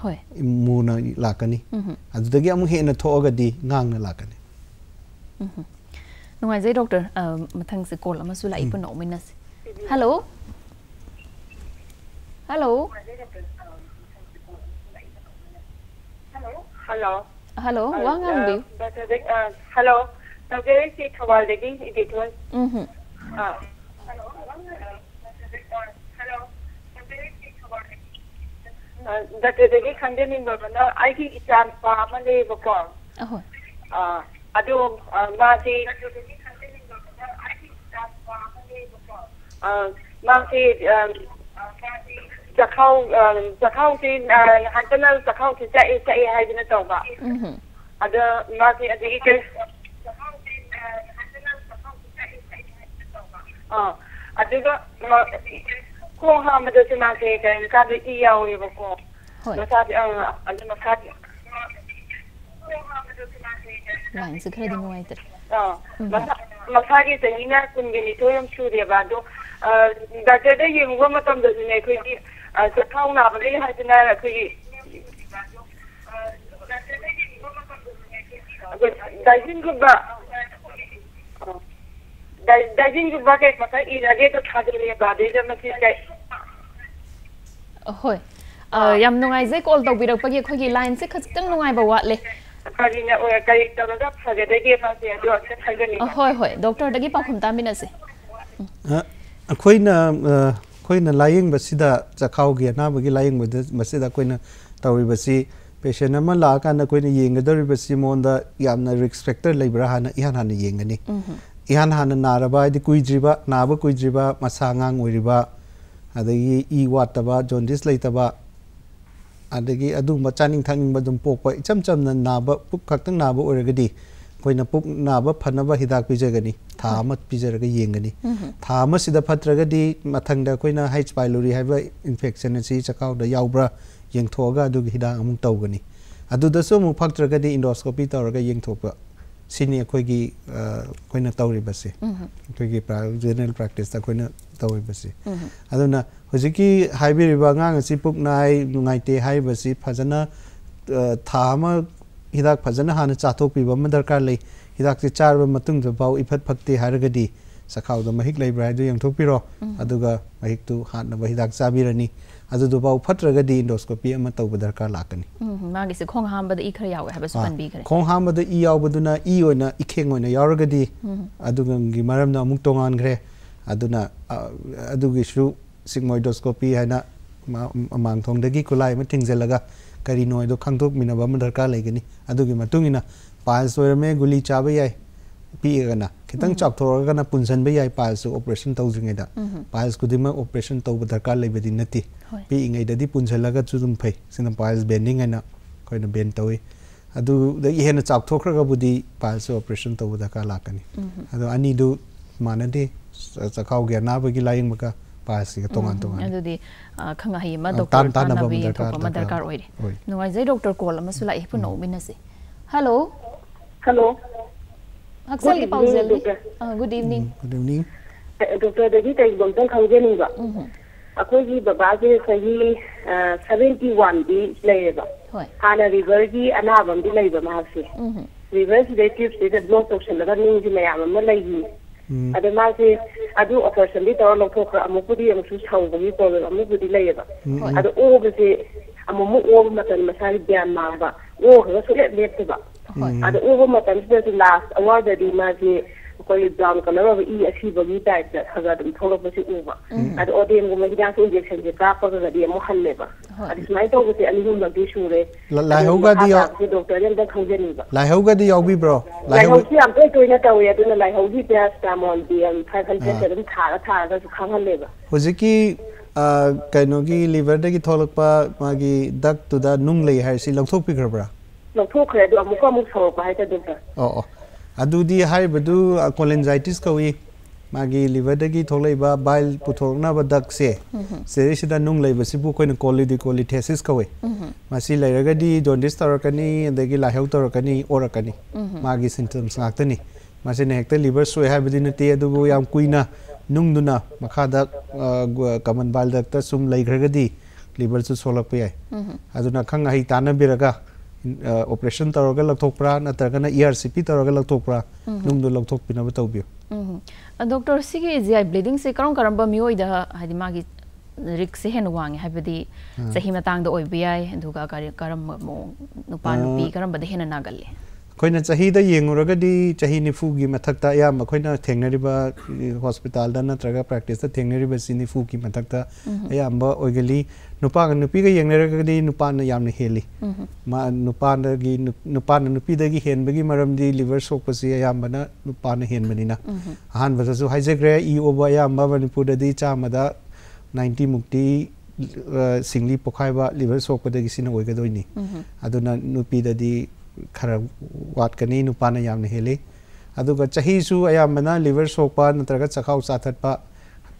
mu na lakani adu dagi amu he na thoga di ngang na lakani 嗯哼。pun no minas hello hello hello hello wa ngang bi hello doctor si thawal de gi editor mhm ah ꯗꯥꯛꯇꯔꯗꯒꯤ ꯈꯪꯖꯅꯤꯡꯕꯅ ꯑꯩꯒꯤ ꯏꯆꯥ ꯅꯨꯄꯥ ꯑꯃ ꯂꯩꯌꯦꯕꯀꯣ aduh uh, masih uh, masih um, zakau ada ada ꯂꯥꯏꯟꯁꯦ ꯈꯔꯗꯤ ꯅꯨꯡꯉꯥꯏꯇ꯭ꯔꯦ ꯃꯁꯥꯒꯤ ꯆꯍꯤꯅ ꯀꯨꯟꯒ ꯅꯤꯊꯣꯏ ꯑꯃ ꯁꯨꯔꯦꯕ ꯑꯗꯣ ꯗꯥꯛꯇꯔꯗ ꯌꯦꯡꯉꯨꯕ ꯃꯇꯝꯗꯁꯨꯅꯦ ꯑꯩꯈꯣꯏꯒꯤ ꯆꯈꯥꯎ ꯅꯥꯕ ꯂꯩ ꯍꯥꯏꯗꯅ ꯑꯩꯈꯣꯏꯒꯤ ꯗꯥꯏꯖꯤꯟꯒꯨꯝꯕ ꯗꯥꯏꯖꯤꯟꯒꯨꯝꯕ ꯀꯩ ꯃꯈꯜ ꯏꯔꯒꯦꯗ ꯊꯥꯖꯤꯜꯂꯦꯕ ꯑꯗꯩꯗ ꯃꯁꯤ ꯀꯩ ꯍꯣꯏ ꯌꯥꯝ ꯅꯨꯡꯉꯥꯏꯖꯩ ꯀꯣꯜ ꯇꯧꯕꯤꯔꯛꯄꯒꯤ ꯑꯩꯈꯣꯏꯒꯤ ꯂꯥꯏꯟꯁꯦ ꯈꯖꯤꯛꯇꯪ ꯅꯨꯡꯉꯥꯏꯕ ꯋꯥꯠꯂꯦ ꯀꯔꯤꯅ ꯀꯔꯤ ꯇꯧꯔꯒ ꯐꯒꯗꯒꯦ ꯃꯥꯁꯦ ꯑꯗꯨ ꯑꯝꯇ ꯈꯪꯖꯅꯤꯡꯉꯤ ꯍꯣꯏ ꯍꯣꯏ ꯗꯣꯛꯇꯔꯗꯒꯤ ꯄꯥꯎꯈꯨꯝ ꯇꯥꯃꯤꯟꯅꯁꯦ ꯑꯩꯈꯣꯏꯅ ꯑꯩꯈꯣꯏꯅ ꯂꯥꯌꯦꯡꯕꯁꯤꯗ ꯆꯈꯥꯎꯒꯤ ꯑꯅꯥꯕꯒꯤ ꯂꯥꯌꯦꯡꯕꯗ ꯃꯁꯤꯗ ꯑꯩꯈꯣꯏꯅ ꯇꯧꯔꯤꯕꯁꯤ ꯄꯦꯁꯦꯟ ꯑꯃ ꯂꯥꯛꯑꯀꯥꯟꯗ ꯑꯩꯈꯣꯏꯅ ꯌꯦꯡꯒꯗꯧꯔꯤꯕꯁꯤ ꯃꯉꯣꯟꯗ ꯌꯥꯝꯅ ꯔꯤꯛꯁ ꯐꯦꯛꯇꯔ ꯂꯩꯕ꯭ꯔꯥ ꯍꯥꯟꯅ ꯏꯍꯥꯟ ꯍꯥꯟꯅ ꯌꯦꯡꯒꯅꯤ ꯏꯍꯥꯟ ꯍꯥꯟꯅ ꯅꯥꯔꯕ ꯍꯥꯏꯗꯤ ꯀꯨꯏꯗ꯭ꯔꯤꯕ ꯅꯥꯕ ꯀꯨꯏꯗ꯭ꯔꯤꯕ ꯃꯁꯥ ꯑꯉꯥꯡ ꯑꯣꯏꯔꯤꯕ ꯑꯗꯒꯤ ꯏ ꯋꯥꯠꯇꯕ ꯖꯣꯟꯗꯤꯁ ꯂꯩꯇꯕ ꯑꯗꯒꯤ ꯑꯗꯨꯒꯨꯝꯕ ꯆꯥꯅꯤꯡ ꯊꯛꯅꯤꯡꯕ ꯑꯗꯨꯝ ꯄꯣꯛꯄ ꯏꯆꯝ ꯆꯝꯅ ꯅꯥꯕ ꯄꯨꯛ ꯈꯛꯇꯪ ꯅꯥꯕ ꯑꯣꯏꯔꯒꯗꯤ ꯑꯩꯈꯣꯏꯅ ꯄꯨꯛ ꯅꯥꯕ ꯐꯅꯕ ꯍꯤꯗꯥꯛ ꯄꯤꯖꯒꯅꯤ ꯊꯥ ꯑꯃ ꯄꯤꯖꯔꯒ ꯌꯦꯡꯒꯅꯤ ꯊꯥ ꯑꯃꯁꯤꯗ ꯐꯠꯇ꯭ꯔꯒꯗꯤ ꯃꯊꯪꯗ ꯑꯩꯈꯣꯏꯅ ꯍꯩꯆ ꯄꯥꯏꯂꯣꯔꯤ ꯍꯥꯏꯕ ꯏꯟꯐꯦꯛꯁꯟ ꯑꯁꯤ ꯆꯈꯥꯎꯗ ꯌꯥꯎꯕ꯭ꯔꯥ ꯌꯦꯡꯊꯣꯛꯑꯒ ꯑꯗꯨꯒꯤ ꯍꯤꯗꯥꯛ ꯑꯃꯨꯛ ꯇꯧꯒꯅꯤ ꯑꯗꯨꯗꯁꯨ ꯑꯃꯨꯛ ꯐꯠꯇ꯭ꯔꯒꯗꯤ ꯏꯟꯗꯣꯁꯀꯣꯄꯤ ꯇꯧꯔꯒ ꯌꯦꯡꯊꯣꯛꯄ ꯁꯤꯅꯤ ꯑꯩꯈꯣꯏꯒꯤ ꯑꯩꯈꯣꯏꯅ ꯇꯧꯔꯤꯕꯁꯦ ꯑꯩꯈꯣꯏꯒꯤ ꯖꯦꯅꯔꯦꯜ ꯄ꯭ꯔꯥꯛꯇꯤꯁꯇ ꯑꯩꯈꯣꯏꯅ ꯇꯧꯔꯤꯕꯁꯦ ꯑꯗꯨꯅ ꯍꯧꯖꯤꯛꯀꯤ ꯍꯥꯏꯕꯤꯔꯤꯕ ꯑꯉꯥꯡ ꯑꯁꯤ ꯄꯨꯛ ꯅꯥꯏ ꯅꯨꯡꯉꯥꯏꯇꯦ ꯍꯥꯏꯔꯤꯕꯁꯤ ꯐꯖꯅ ꯊꯥ ꯑꯃ ꯍꯤꯗꯥꯛ ꯐꯖꯅ ꯍꯥꯟꯅ ꯆꯥꯊꯣꯛꯄꯤꯕ ꯑꯃ ꯗꯔꯀꯥꯔ ꯂꯩ ꯍꯤꯗꯥꯛꯁꯦ ꯆꯥꯔꯕ ꯃꯇꯨꯡꯗ ꯐꯥꯎ ꯏꯐꯠ ꯐꯠꯇꯦ ꯍꯥꯏꯔꯒꯗꯤ ꯆꯈꯥꯎꯗ ꯃꯍꯤꯛ ꯂꯩꯕ꯭ꯔꯥ ꯍꯥꯏꯗꯨ ꯌꯦꯡꯊꯣꯛꯄꯤꯔꯣ ꯑꯗꯨꯒ ꯃꯍꯤꯛꯇꯨ ꯍꯥꯠꯅꯕ ꯍꯤꯗꯥꯛ ꯆꯥꯕꯤꯔꯅꯤ ꯑꯗꯨꯗꯨꯐꯥꯎ ꯐꯠꯇ꯭ꯔꯒꯗꯤ ꯏꯟꯗꯣꯁꯀꯣꯄꯤ ꯑꯃ ꯇꯧꯕ ꯗꯔꯀꯥꯔ ꯂꯥꯛꯀꯅꯤ ꯃꯥꯒꯤꯁꯦ ꯈꯣꯡ ꯍꯥꯝꯕꯗ ꯏ ꯈꯔ ꯌꯥꯎꯋꯦ ꯍꯥꯏꯕꯁꯨ ꯄꯟꯕꯤꯈ꯭ꯔꯦ ꯈꯣꯡ ꯍꯥꯝꯕꯗ ꯏ ꯌꯥꯎꯕꯗꯨꯅ ꯏ ꯑꯣꯏꯅ ꯏꯈꯦꯡ ꯑꯣꯏꯅ ꯌꯥꯎꯔꯒꯗꯤ ꯑꯗꯨꯒꯤ ꯃꯔꯝꯅ ꯑꯃꯨꯛ ꯇꯣꯉꯥꯟꯈ꯭ꯔꯦ ꯑꯗꯨꯅ ꯑꯗꯨꯒꯤꯁꯨ सिग्मोइडोस्कोपी है ना मांगथोंग देगी कुलाई में थिंगजलगा करीनो दो खांगथोकमीनब लेगे नहीं लेगनी अदुगी मतुंग इना पाल्स में गुली चाबे याई थोड़ा का ना पुंसन भी याई पाल्स ऑपरेशन तौजिंगैदा पाल्स कुदिम ऑपरेशन तौब दरकार लेबदी नति पीइंगैददी पुंसलगा चुदुम फै सिनम पाल्स बेंडिंग है ना कोई ना बेंड तौई अदु दगी हेना चापथोखरगबुदी पाल्स ऑपरेशन तौब दरकार लाकनी अदो अनी दु मानदे चखाव गनाबगी लाइंग मका पासि तोंगान तोंगान अदुदि खंगा हाई मा डॉक्टर तान ना बि तो मा दरकार ओइरे नुवाई जे डॉक्टर कॉल मा सुला ए पुनो मिनसे हेलो हेलो अक्सर की पाउजल good evening good evening doctor दगी तई बोलदन खंगे निबा 71 दी लेबा हाना रिवर की अनाबम दी लेबा मासे रिवर से ट्यूब से ब्लॉक टोक्शन लगा निंग जी मैं ꯑꯗꯨ ꯑꯣꯄꯔꯦꯁꯟꯗꯤ ꯇꯧꯔ ꯂꯧꯊꯣꯛꯈ꯭ꯔ ꯑꯃꯨꯛꯄꯨꯗꯤ ꯑꯃꯨꯛꯁꯨ ꯁꯧꯕꯒꯤ ꯄ꯭ꯔꯣꯕ꯭ꯂꯦꯝ ꯑꯃꯨꯛꯄꯨꯗꯤ ꯂꯩꯌꯦꯕ ꯑꯗꯣ ꯑꯣꯕꯁꯦ ꯑꯃꯨꯛꯃꯨꯛ ꯑꯣꯕ ꯃꯇꯝ ꯃꯁꯥꯒꯤ ꯒ꯭ꯌꯥꯟ ꯃꯥꯡꯕ ꯑꯣꯈ꯭ꯔꯒ ꯁꯨꯡꯂꯦꯞ ꯂꯦꯞꯇꯕ ꯑꯗꯣ ꯑꯣꯕ ꯃꯇꯝꯁꯤꯗꯁꯨ ꯂꯥꯁ ꯑꯋꯥꯔꯗꯗꯤ ꯃꯥꯁꯦ ꯑꯩꯈꯣꯏ ꯕ꯭ꯔꯥꯎꯟ ꯀꯂꯔ ꯑꯣꯏꯕ ꯏ ꯑꯁꯤꯕꯒꯤ ꯇꯥꯏꯞꯇ ꯈꯔ ꯑꯗꯨꯝ ꯊꯣꯛꯂꯛꯄꯁꯤ ꯎꯕ ꯑꯗꯣ ꯑꯣꯗꯦꯟꯒꯨꯝꯕ ꯍꯤꯗꯥꯛꯁꯨ ꯏꯟꯖꯦꯛꯁꯟꯁꯦ ꯀꯥꯞꯄꯒꯗꯤ ꯑꯃꯨꯛ ꯍꯜꯂꯦꯕ ꯑꯗꯨ ꯁꯨꯃꯥꯏꯅ ꯇꯧꯕꯁꯦ ꯑꯅꯤ ꯑꯍꯨꯝꯂꯛꯇꯤ ꯁꯨꯔꯦ ꯂꯥꯏꯍꯧꯒꯗꯤ ꯗꯣꯛꯇꯔꯗ ꯑꯝꯇ ꯈꯪꯖꯅꯤꯡꯕ ꯂꯥꯏꯍꯧꯒꯗꯤ ꯌꯥꯎꯕꯤꯕ꯭ꯔꯣ ꯂꯥꯏꯍꯧꯁꯤ ꯌꯥꯝ ꯇꯣꯏ ꯇꯣꯏꯅ ꯇꯧꯋꯦ ꯑꯗꯨꯅ ꯂꯥꯏꯍꯧꯒꯤ paracetamol B M five hundred ꯑꯗꯨꯝ ꯊꯥꯔ ꯊꯥꯔꯒꯁꯨ ꯈꯪꯍꯜꯂꯦꯕ ꯍꯧꯖꯤꯛꯀꯤ ꯀꯩꯅꯣꯒꯤ ꯂꯤꯚꯔꯗꯒꯤ ꯊꯣꯛꯂꯛꯄ ꯃꯥꯒꯤ ꯗꯛꯇꯨꯗ ꯅꯨꯡ ꯂꯩ ꯍꯥꯏꯔꯤꯁꯤ ꯂꯧꯊꯣꯛꯄꯤꯈ꯭ꯔꯕ꯭ꯔꯥ ꯂꯧꯊꯣꯛꯈ꯭ꯔꯦ ꯑꯗꯣ ꯑꯃꯨꯛꯀ ꯑꯃꯨꯛ ꯁꯧꯔꯛꯄ ꯍꯥꯏꯇꯥꯔꯦ ꯗꯣꯛꯇꯔ ꯑꯣ ꯑꯣ अदुदी हाइबदु कोलेंजाइटिस कवि मागी लिवरदगी थोलैबा बाइल पुथोरनाबा दक्से सेरिसिदा नुंग लेबसिबु कोइन कोलिदी कोलिथेसिस कवि मासी लैरगदी जोंडिस तरकनी अदगी लाहेव तरकनी ओरकनी मागी सिम्पटम्स नाक्तनी मासे नेक्ते लिवर सोय हाइबदी नते अदुबु याम कुइना नुंगदुना मखादा कमन बाइल दक्ता सुम लैग्रगदी लिवर सु सोलप याय अदुना खंग हाई ताना ꯂꯧꯊꯣꯛꯄ꯭ꯔꯥ ꯅꯠꯇ꯭ꯔꯒꯅ ꯏ ꯑꯥꯔ ꯁꯤ ꯄꯤ ꯇꯧꯔꯒ ꯂꯧꯊꯣꯛꯄ꯭ꯔꯥ ꯅꯨꯡꯗꯨ ꯂꯧꯊꯣꯛꯄꯤꯅꯕ ꯇꯧꯕꯤꯌꯨ ꯗꯣꯛꯇꯔ ꯁꯤꯒꯤ ꯖꯤ ꯑꯥꯏ ꯕ꯭ꯂꯤꯗꯤꯡꯁꯦ ꯀꯔꯝ ꯀꯔꯝꯕ ꯃꯤꯑꯣꯏꯗ ꯍꯥꯏꯗꯤ ꯃꯥꯒꯤ ꯔꯤꯛꯁꯁꯦ ꯍꯦꯟꯅ ꯋꯥꯡꯉꯦ ꯍꯥꯏꯕꯗꯤ ꯆꯍꯤ ꯃꯇꯥꯡꯗ ꯑꯣꯏꯕ ꯌꯥꯏ ꯑꯗꯨꯒ ꯀꯔꯝꯕ ꯃꯑꯣꯡ ꯅꯨꯄꯥ ꯅꯨꯄꯤ ꯀꯔꯝꯕꯗ ꯍꯦꯟꯅ ꯅꯥꯒꯜꯂꯤ ꯑꯩꯈꯣꯏꯅ ꯆꯍꯤꯗ ꯌꯦꯡꯉꯨꯔꯒꯗꯤ ꯆꯍꯤ ꯅꯤꯐꯨꯒꯤ ꯃꯊꯛꯇ ꯑꯌꯥꯝꯕ ꯑꯩꯈꯣꯏꯅ ꯊꯦꯡꯅꯔꯤꯕ ꯍꯣꯁꯄꯤꯇꯥꯜꯗ ꯅꯠꯇ꯭ꯔꯒ ꯄ꯭ꯔꯦꯛꯇꯤꯁꯇ ꯊꯦꯡꯅꯔꯤꯕꯁꯤ ꯅꯤꯐꯨꯒꯤ ꯃꯊꯛꯇ ꯑꯌꯥꯝꯕ ꯑꯣꯏꯒꯜꯂꯤ हेली लिवर सोक से याम बना नुपान हेन बनी ना हान मुक्ति सिंगली पोखाय लिवर सोपदी अपीदी खर वाटकनी हेली अदुगा लिवर सौप नग चखा चखाउ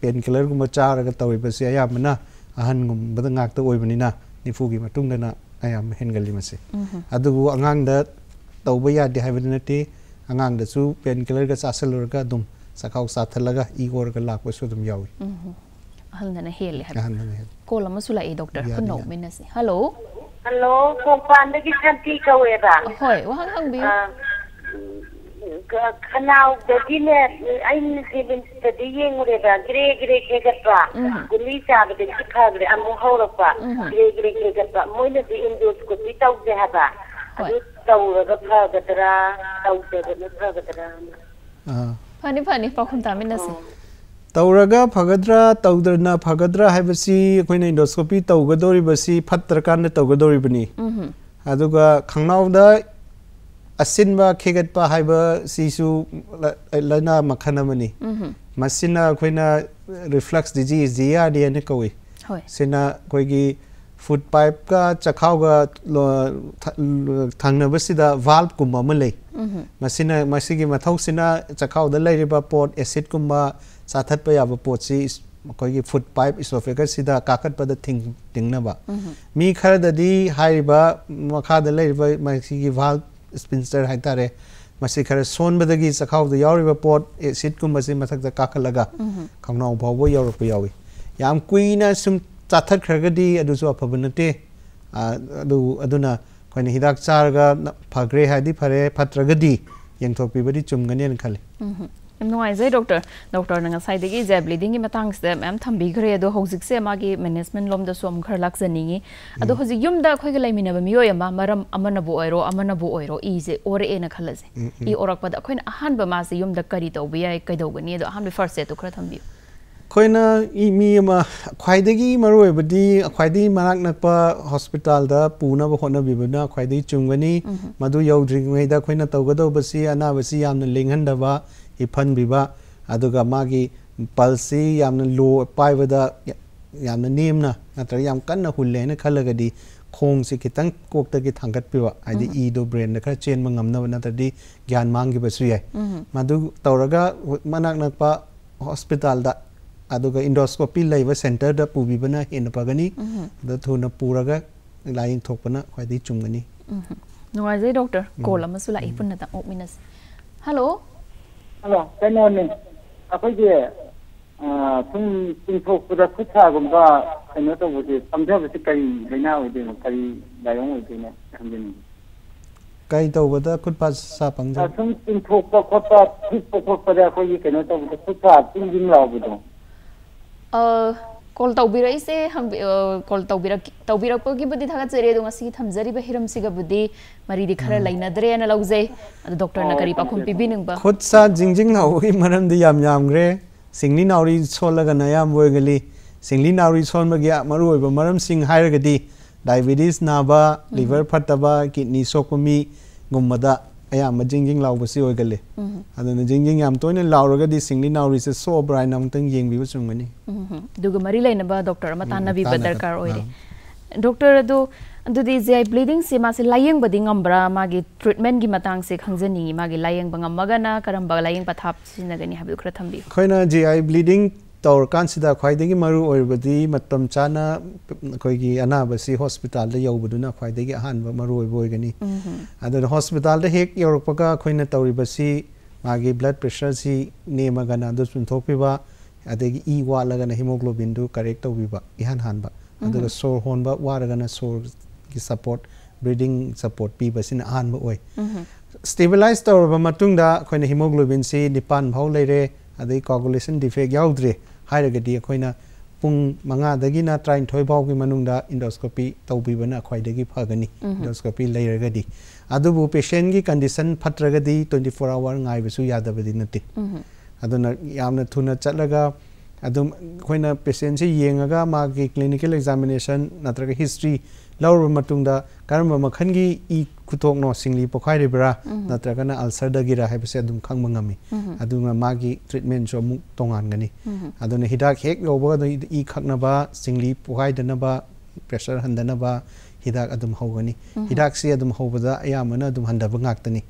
पेन किलर गुम चारगा तवइबसी से बना ahangum bada ngak ta oibanina nifu gi matung dana ayam hengali mase adu angang da tauba ya de haibadina ti angang da su pen killer ga sasal ga dum sakau sathalaga igor ga lak su dum yawi ahal dana heli ha ahal dana heli ko lama sula e doctor kuno minasi hello hello ko pandagi shanti kawera hoi wa hang hang bi ꯈꯅꯥꯎꯗꯒꯤꯅꯦ ꯑꯩꯅ ꯁꯦꯚꯦꯟꯇꯗꯤ ꯌꯦꯡꯉꯨꯔꯦꯕ ꯒ꯭ꯔꯦ ꯒ꯭ꯔꯦ ꯈꯦꯒꯠꯄ ꯒꯨꯂꯤ ꯆꯥꯕꯗꯒꯤ ꯐꯈ꯭ꯔꯦ ꯑꯃꯨꯛ ꯍꯧꯔꯛꯄ ꯒ꯭ꯔꯦ ꯒ꯭ꯔꯦ ꯈꯦꯒꯠꯄ ꯃꯣꯏꯅꯗꯤ ꯏꯟꯗꯣꯁꯀꯣꯄꯤ ꯇꯧꯗꯦ ꯍꯥꯏꯕ ꯑꯗꯨ ꯇꯧꯔꯒ ꯐꯒꯗ꯭ꯔꯥ ꯇꯧꯗꯕꯅ ꯐꯒꯗ꯭ꯔꯥ ꯐꯅꯤ ꯐꯅꯤ ꯄꯥꯎꯈꯨꯝ ꯇꯥꯃꯤꯟꯅꯁꯤ ꯇꯧꯔꯒ ꯐꯒꯗ꯭ꯔꯥ ꯇꯧꯗꯅ ꯐꯒꯗ꯭ꯔꯥ ꯍꯥꯏꯕꯁꯤ ꯑꯩꯈꯣꯏꯅ ꯏꯟꯗꯣꯁꯀꯣꯄꯤ ꯇꯧꯒꯗꯧꯔꯤꯕꯁꯤ ꯐꯠꯇ꯭ꯔꯀꯥꯟꯗ ꯇꯧꯒꯗꯧꯔꯤꯕꯅꯤ ꯑꯗꯨꯒ ꯈꯪꯅꯥꯎꯗ असिब खेगटप है लना मखनमें मैं अखना रिफ्लक्स दिजी जी आदि कौ सेना फुट पाइप का चखाऊगा सिद वाल्व कुम की मौसना चखाऊद लेरब पोट एसीडकुम चाथप याब पोट से मई फुट पाइप इसोफेगर से काकटप तिंग खरदी मखाद लेरब ꯁ꯭ꯄꯤꯟꯁꯇꯔ ꯍꯥꯏꯇꯥꯔꯦ ꯃꯁꯤ ꯈꯔ ꯁꯣꯟꯕꯗꯒꯤ ꯆꯈꯥꯎꯗ ꯌꯥꯎꯔꯤꯕ ꯄꯣꯠ ꯑꯦꯁꯤꯗꯀꯨꯝꯕꯁꯤ ꯃꯊꯛꯇ ꯀꯥꯈꯠꯂꯒ ꯈꯧꯅꯥꯎ ꯐꯥꯎꯕ ꯌꯧꯔꯛꯄ ꯌꯥꯎꯏ ꯌꯥꯝ ꯀꯨꯏꯅ ꯁꯨꯝ ꯆꯥꯊꯠꯈ꯭ꯔꯒꯗꯤ ꯑꯗꯨꯁꯨ ꯑꯐꯕ ꯅꯠꯇꯦ ꯑꯗꯨ ꯑꯗꯨꯅ ꯑꯩꯈꯣꯏꯅ ꯍꯤꯗꯥꯛ ꯆꯥꯔꯒ ꯐꯈ꯭ꯔꯦ ꯍꯥꯏꯗꯤ ꯐꯔꯦ ꯐꯠꯇ꯭ꯔꯒꯗꯤ ꯌꯦꯡꯊꯣꯛꯄꯤꯕꯗꯤ ꯆꯨꯝꯒꯅꯤꯅ ꯈꯜꯂꯤ नुआजे डॉक्टर डॉक्टर नंगासाइदगी जे की मतंग से मैम थंबी घरे दो होजिक लोम द सोम घर लाख जनिंगी अदो होजि खलजे इ ओरक मासे युम द करी तो बिया से तो खर थंबी खोइना इ मी अमा ख्वाइदगी मरोय बदि मनाक नकपा हॉस्पिटल दा पुना ब होना बिबना ख्वाइदि चुंगनी मदु अना ꯍꯤꯞꯍꯟꯕꯤꯕ ꯑꯗꯨꯒ ꯃꯥꯒꯤ ꯄꯜꯁꯤ ꯌꯥꯝꯅ ꯂꯣ ꯄꯥꯏꯕꯗ ꯌꯥꯝꯅ ꯅꯦꯝꯅ ꯅꯠꯇ꯭ꯔꯒ ꯌꯥꯝ ꯀꯟꯅ ꯍꯨꯜꯂꯦ ꯍꯥꯏꯅ ꯈꯜꯂꯒꯗꯤ ꯈꯣꯡꯁꯤ ꯈꯤꯇꯪ ꯀꯣꯛꯇꯒꯤ ꯊꯥꯡꯒꯠꯄꯤꯕ ꯍꯥꯏꯗꯤ ꯏꯗꯣ ꯕ꯭ꯔꯦꯟꯗ ꯈꯔ ꯆꯦꯟꯕ ꯉꯝꯅꯕ ꯅꯠꯇ꯭ꯔꯗꯤ ꯒ꯭ꯌꯥꯟ ꯃꯥꯡꯈꯤꯕꯁꯨ ꯌꯥꯏ ꯃꯗꯨ ꯇꯧꯔꯒ ꯃꯅꯥꯛ ꯅꯛꯄ ꯍꯣꯁꯄꯤꯇꯥꯜꯗ ꯑꯗꯨꯒ ꯏꯟꯗꯣꯁꯀꯣꯄꯤ ꯂꯩꯕ ꯁꯦꯟꯇꯔꯗ ꯄꯨꯕꯤꯕꯅ ꯍꯦꯟꯅ ꯐꯒꯅꯤ ꯑꯗ ꯊꯨꯅ ꯄꯨꯔꯒ ꯂꯥꯌꯦꯡꯊꯣꯛꯄꯅ ꯈ꯭ꯋꯥꯏꯗꯒꯤ ꯆꯨꯝꯒꯅꯤ ꯅꯨꯡꯉꯥꯏꯖꯩ ꯗꯣꯛꯇꯔ ꯀꯣꯜ ꯑꯃꯁꯨ ꯂꯥꯛꯏ ꯄꯨꯟꯅ ꯑꯣꯛꯃꯤꯟꯅꯁꯤ ꯍꯜꯂꯣ 어, 때문에 아버지 아, 좀 진포보다 쿠차군가 그녀도 뭐지 삼겹살까지 내나 이제 거의 내용을 되네 감독 님. 가이도보다 쿠파사 방 자. 아, 좀 진포보다 쿠파 진포보다 거기 그녀도 쿠파 진진라고 도. 어. Call तौबीरसे हम कॉल तौबीर तौबीरपी थाजरी थमजरी हिरम सिगबी मरी खर लेनद्रे लौजे डॉक्टर करी पाखों पीबी नंब खुद सा जिंग जिंग नौरे सिंगली नौरी सोलगन अब होगी सिंगली नौरी सोमगीब मरम सिंह डायबिटीस नाब लिवर फटब किडनी सोकमी गुमद अयम जिंग लाब से तुम लागदी नौरी सोब्रा नमत ये चुनगनी मरी लेने डॉक्टर तीन दरकार डॉक्टर अब अभी जे आई ब्लीडिंग से मैं लाइंगम्रा मा ट्रीटमेंट की मांग से खाजनी मांग लाइंग कम लाइंग पथागनी खरा थी खोना जे आई ब्लीडिंग ꯇꯧꯔꯀꯥꯟꯁꯤꯗ ꯈ꯭ꯋꯥꯏꯗꯒꯤ ꯃꯔꯨ ꯑꯣꯏꯕꯗꯤ ꯃꯇꯝ ꯆꯥꯅ ꯑꯩꯈꯣꯏꯒꯤ ꯑꯅꯥꯕꯁꯤ ꯍꯣꯁꯄꯤꯇꯥꯜꯗ ꯌꯧꯕꯗꯨꯅ ꯈ꯭ꯋꯥꯏꯗꯒꯤ ꯑꯍꯥꯟꯕ ꯃꯔꯨ ꯑꯣꯏꯕ ꯑꯣꯏꯒꯅꯤ ꯑꯗꯨꯅ ꯍꯣꯁꯄꯤꯇꯥꯜꯗ ꯍꯦꯛ ꯌꯧꯔꯛꯄꯒ ꯑꯩꯈꯣꯏꯅ ꯇꯧꯔꯤꯕꯁꯤ ꯃꯥꯒꯤ ꯕ꯭ꯂꯗ ꯄ꯭ꯔꯦꯁꯔꯁꯤ ꯅꯦꯝꯃꯒꯅ ꯑꯗꯨ ꯆꯨꯝꯊꯣꯛꯄꯤꯕ ꯑꯗꯒꯤ ꯏ ꯋꯥꯠꯂꯒꯅ ꯍꯤꯃꯣꯒ꯭ꯂꯣꯕꯤꯟꯗꯨ ꯀꯔꯦꯛ ꯇꯧꯕꯤꯕ ꯏꯍꯥꯟ ꯍꯥꯟꯕ ꯑꯗꯨꯒ ꯁꯣꯔ ꯍꯣꯟꯕ ꯋꯥꯔꯒꯅ ꯁꯣꯔꯒꯤ ꯁꯞꯄꯣꯔꯠ ꯕ꯭ꯔꯤꯗꯤꯡ ꯁꯞꯄꯣꯔꯠ ꯄꯤꯕꯁꯤꯅ ꯑꯍꯥꯟꯕ ꯑꯣꯏ ꯁ꯭ꯇꯦꯕꯤꯂꯥꯏꯁ ꯇꯧꯔꯕ ꯃꯇꯨꯡꯗ ꯑꯩꯈꯣꯏꯅ ꯍꯤꯃꯣꯒ꯭ꯂꯣꯕꯤꯟꯁꯤ ꯅꯤꯄꯥꯟ ꯐꯥꯎ ꯂꯩꯔꯦ ꯑꯗꯩ ꯀꯣꯒꯨꯂꯦꯁꯟ ꯗꯤꯐꯦꯛ ꯌꯥꯎꯗ꯭ꯔꯦ ꯍꯥꯏꯔꯒꯗꯤ ꯑꯩꯈꯣꯏꯅ ꯄꯨꯡ ꯃꯉꯥꯗꯒꯤꯅ ꯇꯔꯥꯅꯤꯊꯣꯏ ꯐꯥꯎꯒꯤ ꯃꯅꯨꯡꯗ ꯏꯟꯗꯣꯁꯀꯣꯄꯤ ꯇꯧꯕꯤꯕꯅ ꯈ꯭ꯋꯥꯏꯗꯒꯤ ꯐꯒꯅꯤ ꯏꯟꯗꯣꯁꯀꯣꯄꯤ ꯂꯩꯔꯒꯗꯤ ꯑꯗꯨꯕꯨ ꯄꯦꯁꯦꯟꯒꯤ ꯀꯟꯗꯤꯁꯟ ꯐꯠꯇ꯭ꯔꯒꯗꯤ ꯇ꯭ꯋꯦꯟꯇꯤ ꯐꯣꯔ ꯑꯋꯥꯔ ꯉꯥꯏꯕꯁꯨ ꯌꯥꯗꯕꯗꯤ ꯅꯠꯇꯦ ꯑꯗꯨꯅ ꯌꯥꯝꯅ ꯊꯨꯅ ꯆꯠꯂꯒ ꯑꯗꯨꯝ ꯑꯩꯈꯣꯏꯅ ꯄꯦꯁꯦꯟꯁꯤ ꯌꯦꯡꯉꯒ ꯃꯥꯒꯤ ꯀ꯭ꯂꯤꯅꯤꯀꯦꯜ ꯑꯦꯛꯖꯥꯃꯤꯅꯦꯁꯟ ꯅꯠꯇ꯭ꯔꯒ ꯍꯤꯁꯇ꯭ꯔꯤ ꯂꯧꯔꯕ ꯃꯇꯨꯡꯗ ꯀꯔꯝꯕ ꯃꯈꯜꯒꯤ ꯏ ꯈꯨꯊꯣꯛꯅꯣ ꯁꯤꯡꯂꯤ ꯄꯣꯛꯈꯥꯏꯔꯤꯕ꯭ꯔꯥ ꯅꯠꯇ꯭ꯔꯒꯅ ꯑꯜꯁꯔꯗꯒꯤꯔꯥ ꯍꯥꯏꯕꯁꯦ ꯑꯗꯨꯝ ꯈꯪꯕ ꯉꯝꯃꯤ ꯑꯗꯨꯅ ꯃꯥꯒꯤ ꯇ꯭ꯔꯤꯠꯃꯦꯟꯁꯨ ꯑꯃꯨꯛ ꯇꯣꯉꯥꯟꯒꯅꯤ ꯑꯗꯨꯅ ꯍꯤꯗꯥꯛ ꯍꯦꯛ ꯌꯧꯕꯒ ꯏ ꯈꯛꯅꯕ ꯁꯤꯡꯂꯤ ꯄꯣꯛꯈꯥꯏꯗꯅꯕ ꯄ꯭ꯔꯦꯁꯔ ꯍꯟꯗꯅꯕ ꯍꯤꯗꯥꯛ ꯑꯗꯨꯝ ꯍꯧꯒꯅꯤ ꯍꯤꯗꯥꯛꯁꯤ ꯑꯗꯨꯝ ꯍꯧꯕꯗ ꯑꯌꯥꯝꯕꯅ ꯑꯗꯨꯝ ꯍꯟꯊꯕ ꯉꯥꯛꯇꯅꯤ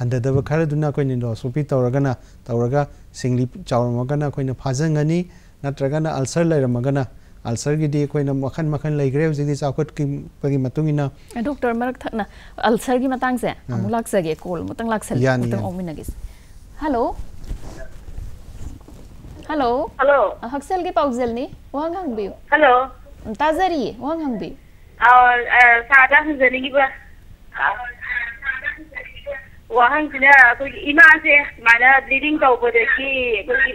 ꯍꯟꯊꯗꯕ ꯈꯔꯗꯨꯅ ꯑꯩꯈꯣꯏꯅ ꯏꯟꯗꯣꯁꯀꯣꯄꯤ ꯇꯧꯔꯒꯅ ꯇꯧꯔꯒ ꯁꯤꯡꯂꯤ ꯆꯥꯎꯔꯝꯃꯒꯅ ꯑꯩꯈꯣꯏꯅ ꯐꯥꯖꯟꯒꯅꯤ ꯅꯠꯇ꯭ꯔꯒꯅ ꯑꯜꯁꯔ ꯂꯩꯔꯝꯃꯒꯅ ꯑꯜꯁꯔꯒꯤꯗꯤ ꯑꯩꯈꯣꯏꯅ ꯃꯈꯜ ꯃꯈꯜ ꯂꯩꯈ꯭ꯔꯦ ꯍꯧꯖꯤꯛꯇꯤ ꯆꯥꯎꯈꯠꯄꯒꯤ ꯃꯇꯨꯡ ꯏꯟꯅ ꯗꯣꯛꯇꯔ ꯃꯔꯛ ꯊꯛꯅ ꯑꯜꯁꯔꯒꯤ ꯃꯇꯥꯡꯁꯦ ꯑꯃꯨꯛ ꯂꯥꯛꯆꯒꯦ ꯀꯣꯜ ꯑꯃꯨꯛꯇꯪ ꯂꯥꯛꯁꯜꯂꯦ ꯑꯃꯨꯛꯇꯪ ꯑꯣꯛꯃꯤꯟꯅꯒꯦꯁꯦ ꯍꯜꯂꯣ ꯍꯜꯂꯣ ꯍꯜꯂꯣ ꯍꯛꯁꯦꯜꯒꯤ ꯄꯥꯎꯖꯦꯜꯅꯤ ꯋꯥꯍꯪ ꯍꯪꯕꯤꯌꯨ ꯍꯜꯂꯣ ꯇꯥꯖꯔꯤꯌꯦ ꯋꯥꯍꯪ ꯍꯪꯕꯤꯌꯨ ꯁꯥꯗ ꯍꯪꯖꯅꯤꯡꯉꯤꯕ ꯋꯥꯍꯪꯁꯤꯅ ꯑꯩꯈꯣꯏꯒꯤ ꯏꯃꯥꯁꯦ ꯁꯨꯃꯥꯏꯅ ꯕ꯭ꯂꯤꯗꯤꯡ ꯇꯧꯕꯗꯒꯤ ꯑꯩꯈꯣꯏꯒꯤ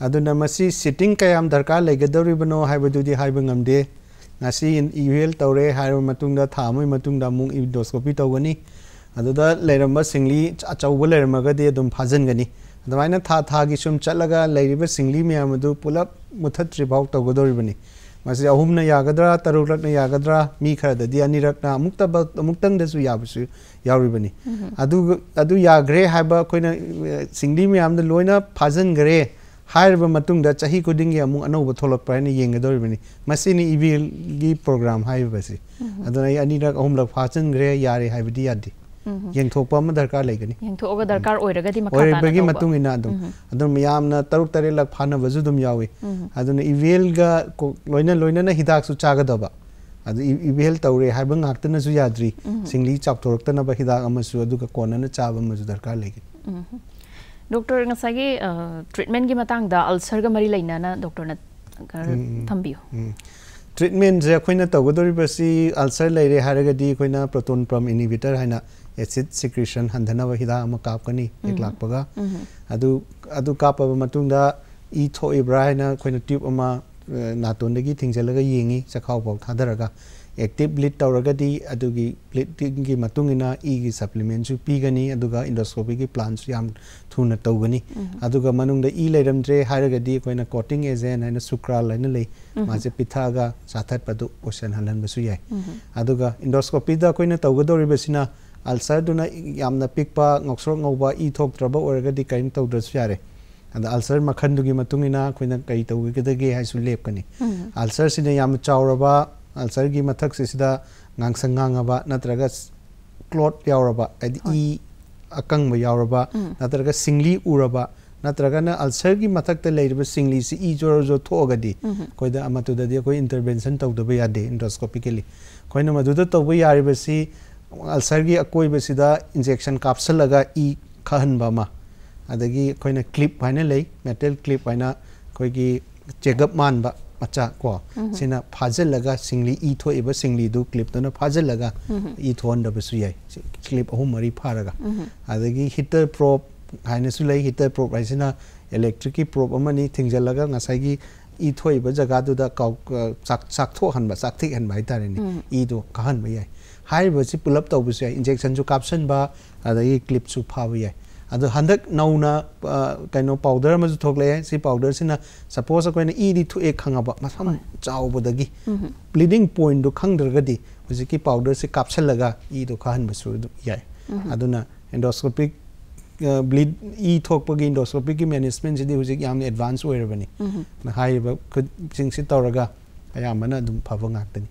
ꯑꯗꯨꯅ ꯃꯁꯤ ꯁꯤꯠꯇꯤꯡ ꯀꯌꯥꯝ ꯗꯔꯀꯥꯔ ꯂꯩꯒꯗꯧꯔꯤꯕꯅꯣ ꯍꯥꯏꯕꯗꯨꯗꯤ ꯍꯥꯏꯕ ꯉꯝꯗꯦ ꯉꯁꯤ ꯏꯚꯦꯜ ꯇꯧꯔꯦ ꯍꯥꯏꯔꯕ ꯃꯇꯨꯡꯗ ꯊꯥ ꯑꯃꯒꯤ ꯃꯇꯨꯡꯗ ꯑꯃꯨꯛ ꯏꯟꯗꯣꯁꯀꯣꯄꯤ ꯇꯧꯒꯅꯤ ꯑꯗꯨꯗ ꯂꯩꯔꯝꯕ ꯁꯤꯡꯂꯤ ꯑꯆꯧꯕ ꯂꯩꯔꯝꯃꯒꯗꯤ ꯑꯗꯨꯝ ꯐꯥꯖꯤꯟꯒꯅꯤ ꯑꯗꯨꯃꯥꯏꯅ ꯊꯥ ꯊꯥꯒꯤ ꯁꯨꯝ ꯆꯠꯂꯒ ꯂꯩꯔꯤꯕ ꯁꯤꯡꯂꯤ ꯃꯌꯥꯝ ꯑꯗꯨ ꯄꯨꯂꯞ ꯃꯨꯊꯠꯇ꯭ꯔꯤꯐꯥꯎ ꯇꯧꯒꯗꯧꯔꯤꯕꯅꯤ ꯃꯁꯤ ꯑꯍꯨꯝꯅ ꯌꯥꯒꯗ꯭ꯔꯥ ꯇꯔꯨꯛꯂꯛꯅ ꯌꯥꯒꯗ꯭ꯔꯥ ꯃꯤ ꯈꯔꯗꯗꯤ ꯑꯅꯤꯔꯛꯅ ꯑꯃꯨꯛꯇꯕ ꯑꯃꯨꯛꯇꯪꯗꯁꯨ ꯌꯥꯕꯁꯨ ꯌꯥꯎꯔꯤꯕꯅꯤ ꯑꯗꯨ ꯑꯗꯨ ꯌꯥꯈ꯭ꯔꯦ ꯍꯥꯏꯕ ꯑꯩꯈꯣꯏꯅ ꯁꯤꯡꯂꯤ ꯃꯌꯥꯝꯗ ꯂꯣꯏꯅ ꯐꯥꯖꯤꯟꯈ꯭ꯔꯦ चाह कुदिंग अमुक अनौब थोलपरने येदरबनी इवेल की पोग्राम है अनीक अहमक फाचनग्रे यारे याद येंथप दरकार लेगनी मैं तरु तर फानबे इवेल लोनसु चागदब अद दरकार डॉक्टर ngसाigi treatment gi matang da ulcer ga mari laina na doctor na thambiyo treatment je khoina tawgadori basi ulcer leire haragadi khoina proton pump inhibitor haina acid secretion handana wa hida ama kap kani ek lak paga adu adu kap ba matung da active bleed तौरगी bleeding मतुंगना सप्लीमें पीगनी इंडोस्कोपी की प्लान थून तौनी मनुद्ध इ लेरमद्रे अखोना कोटिंग एजेंट है सुक्राल है ले मे पिथा चाथत्पू ओसन हल्ल इंडोस्कोपीद अखोना अलसरदना पिप नौसरोब इ थोब कहीं तौद्रे अब अलसर मखल की कई तौगदे लेपनी अलसर से चौरबा अलसर की मथक सेब नत्र क्लोट यादि अकंब याब अलसर की मथक लेरबली इ थोड़ी अखोई इंटरवेंशन तौदब यादे इंडोस्कोपिकली तब यारी की अकोब से इंजेक्शन कापसल इ खब अखोन क्लीप है मेटल क्लीप है पचाको सिन फाजलगा सिंगली इथो इब सिंगली दु क्लिप तो न फाजलगा इथोन दबसु क्लिप अहु मरी फाग अदगी हीटर प्रोब है लई हीटर प्रोब है इलेक्ट्रिक की प्रोब अमनी थिंजलगा ngasaigi इथो इब जगा दुदा काउ चाक चाक थो हनबा पुलप तो इंजेक्शन जो कैप्शन बा अदगी क्लिप फाव याय अद हंधक नौना कहीं पाउडर में थोले पाउडर से सपोज़ अको ई थोए खाब मसम चावदी ब्लीडिंग पॉइंट खंगद्रगदी हजी पाउडर से कापल ई तो खाहन एंडोस्कोपिक ब्लीड ई थोपगी इंडोस्कोपिक की मेनेजमेंट से हजी एडवांस होबनी खुद तौर अयाम फब ꯐꯕ ꯉꯥꯛꯇꯅꯤ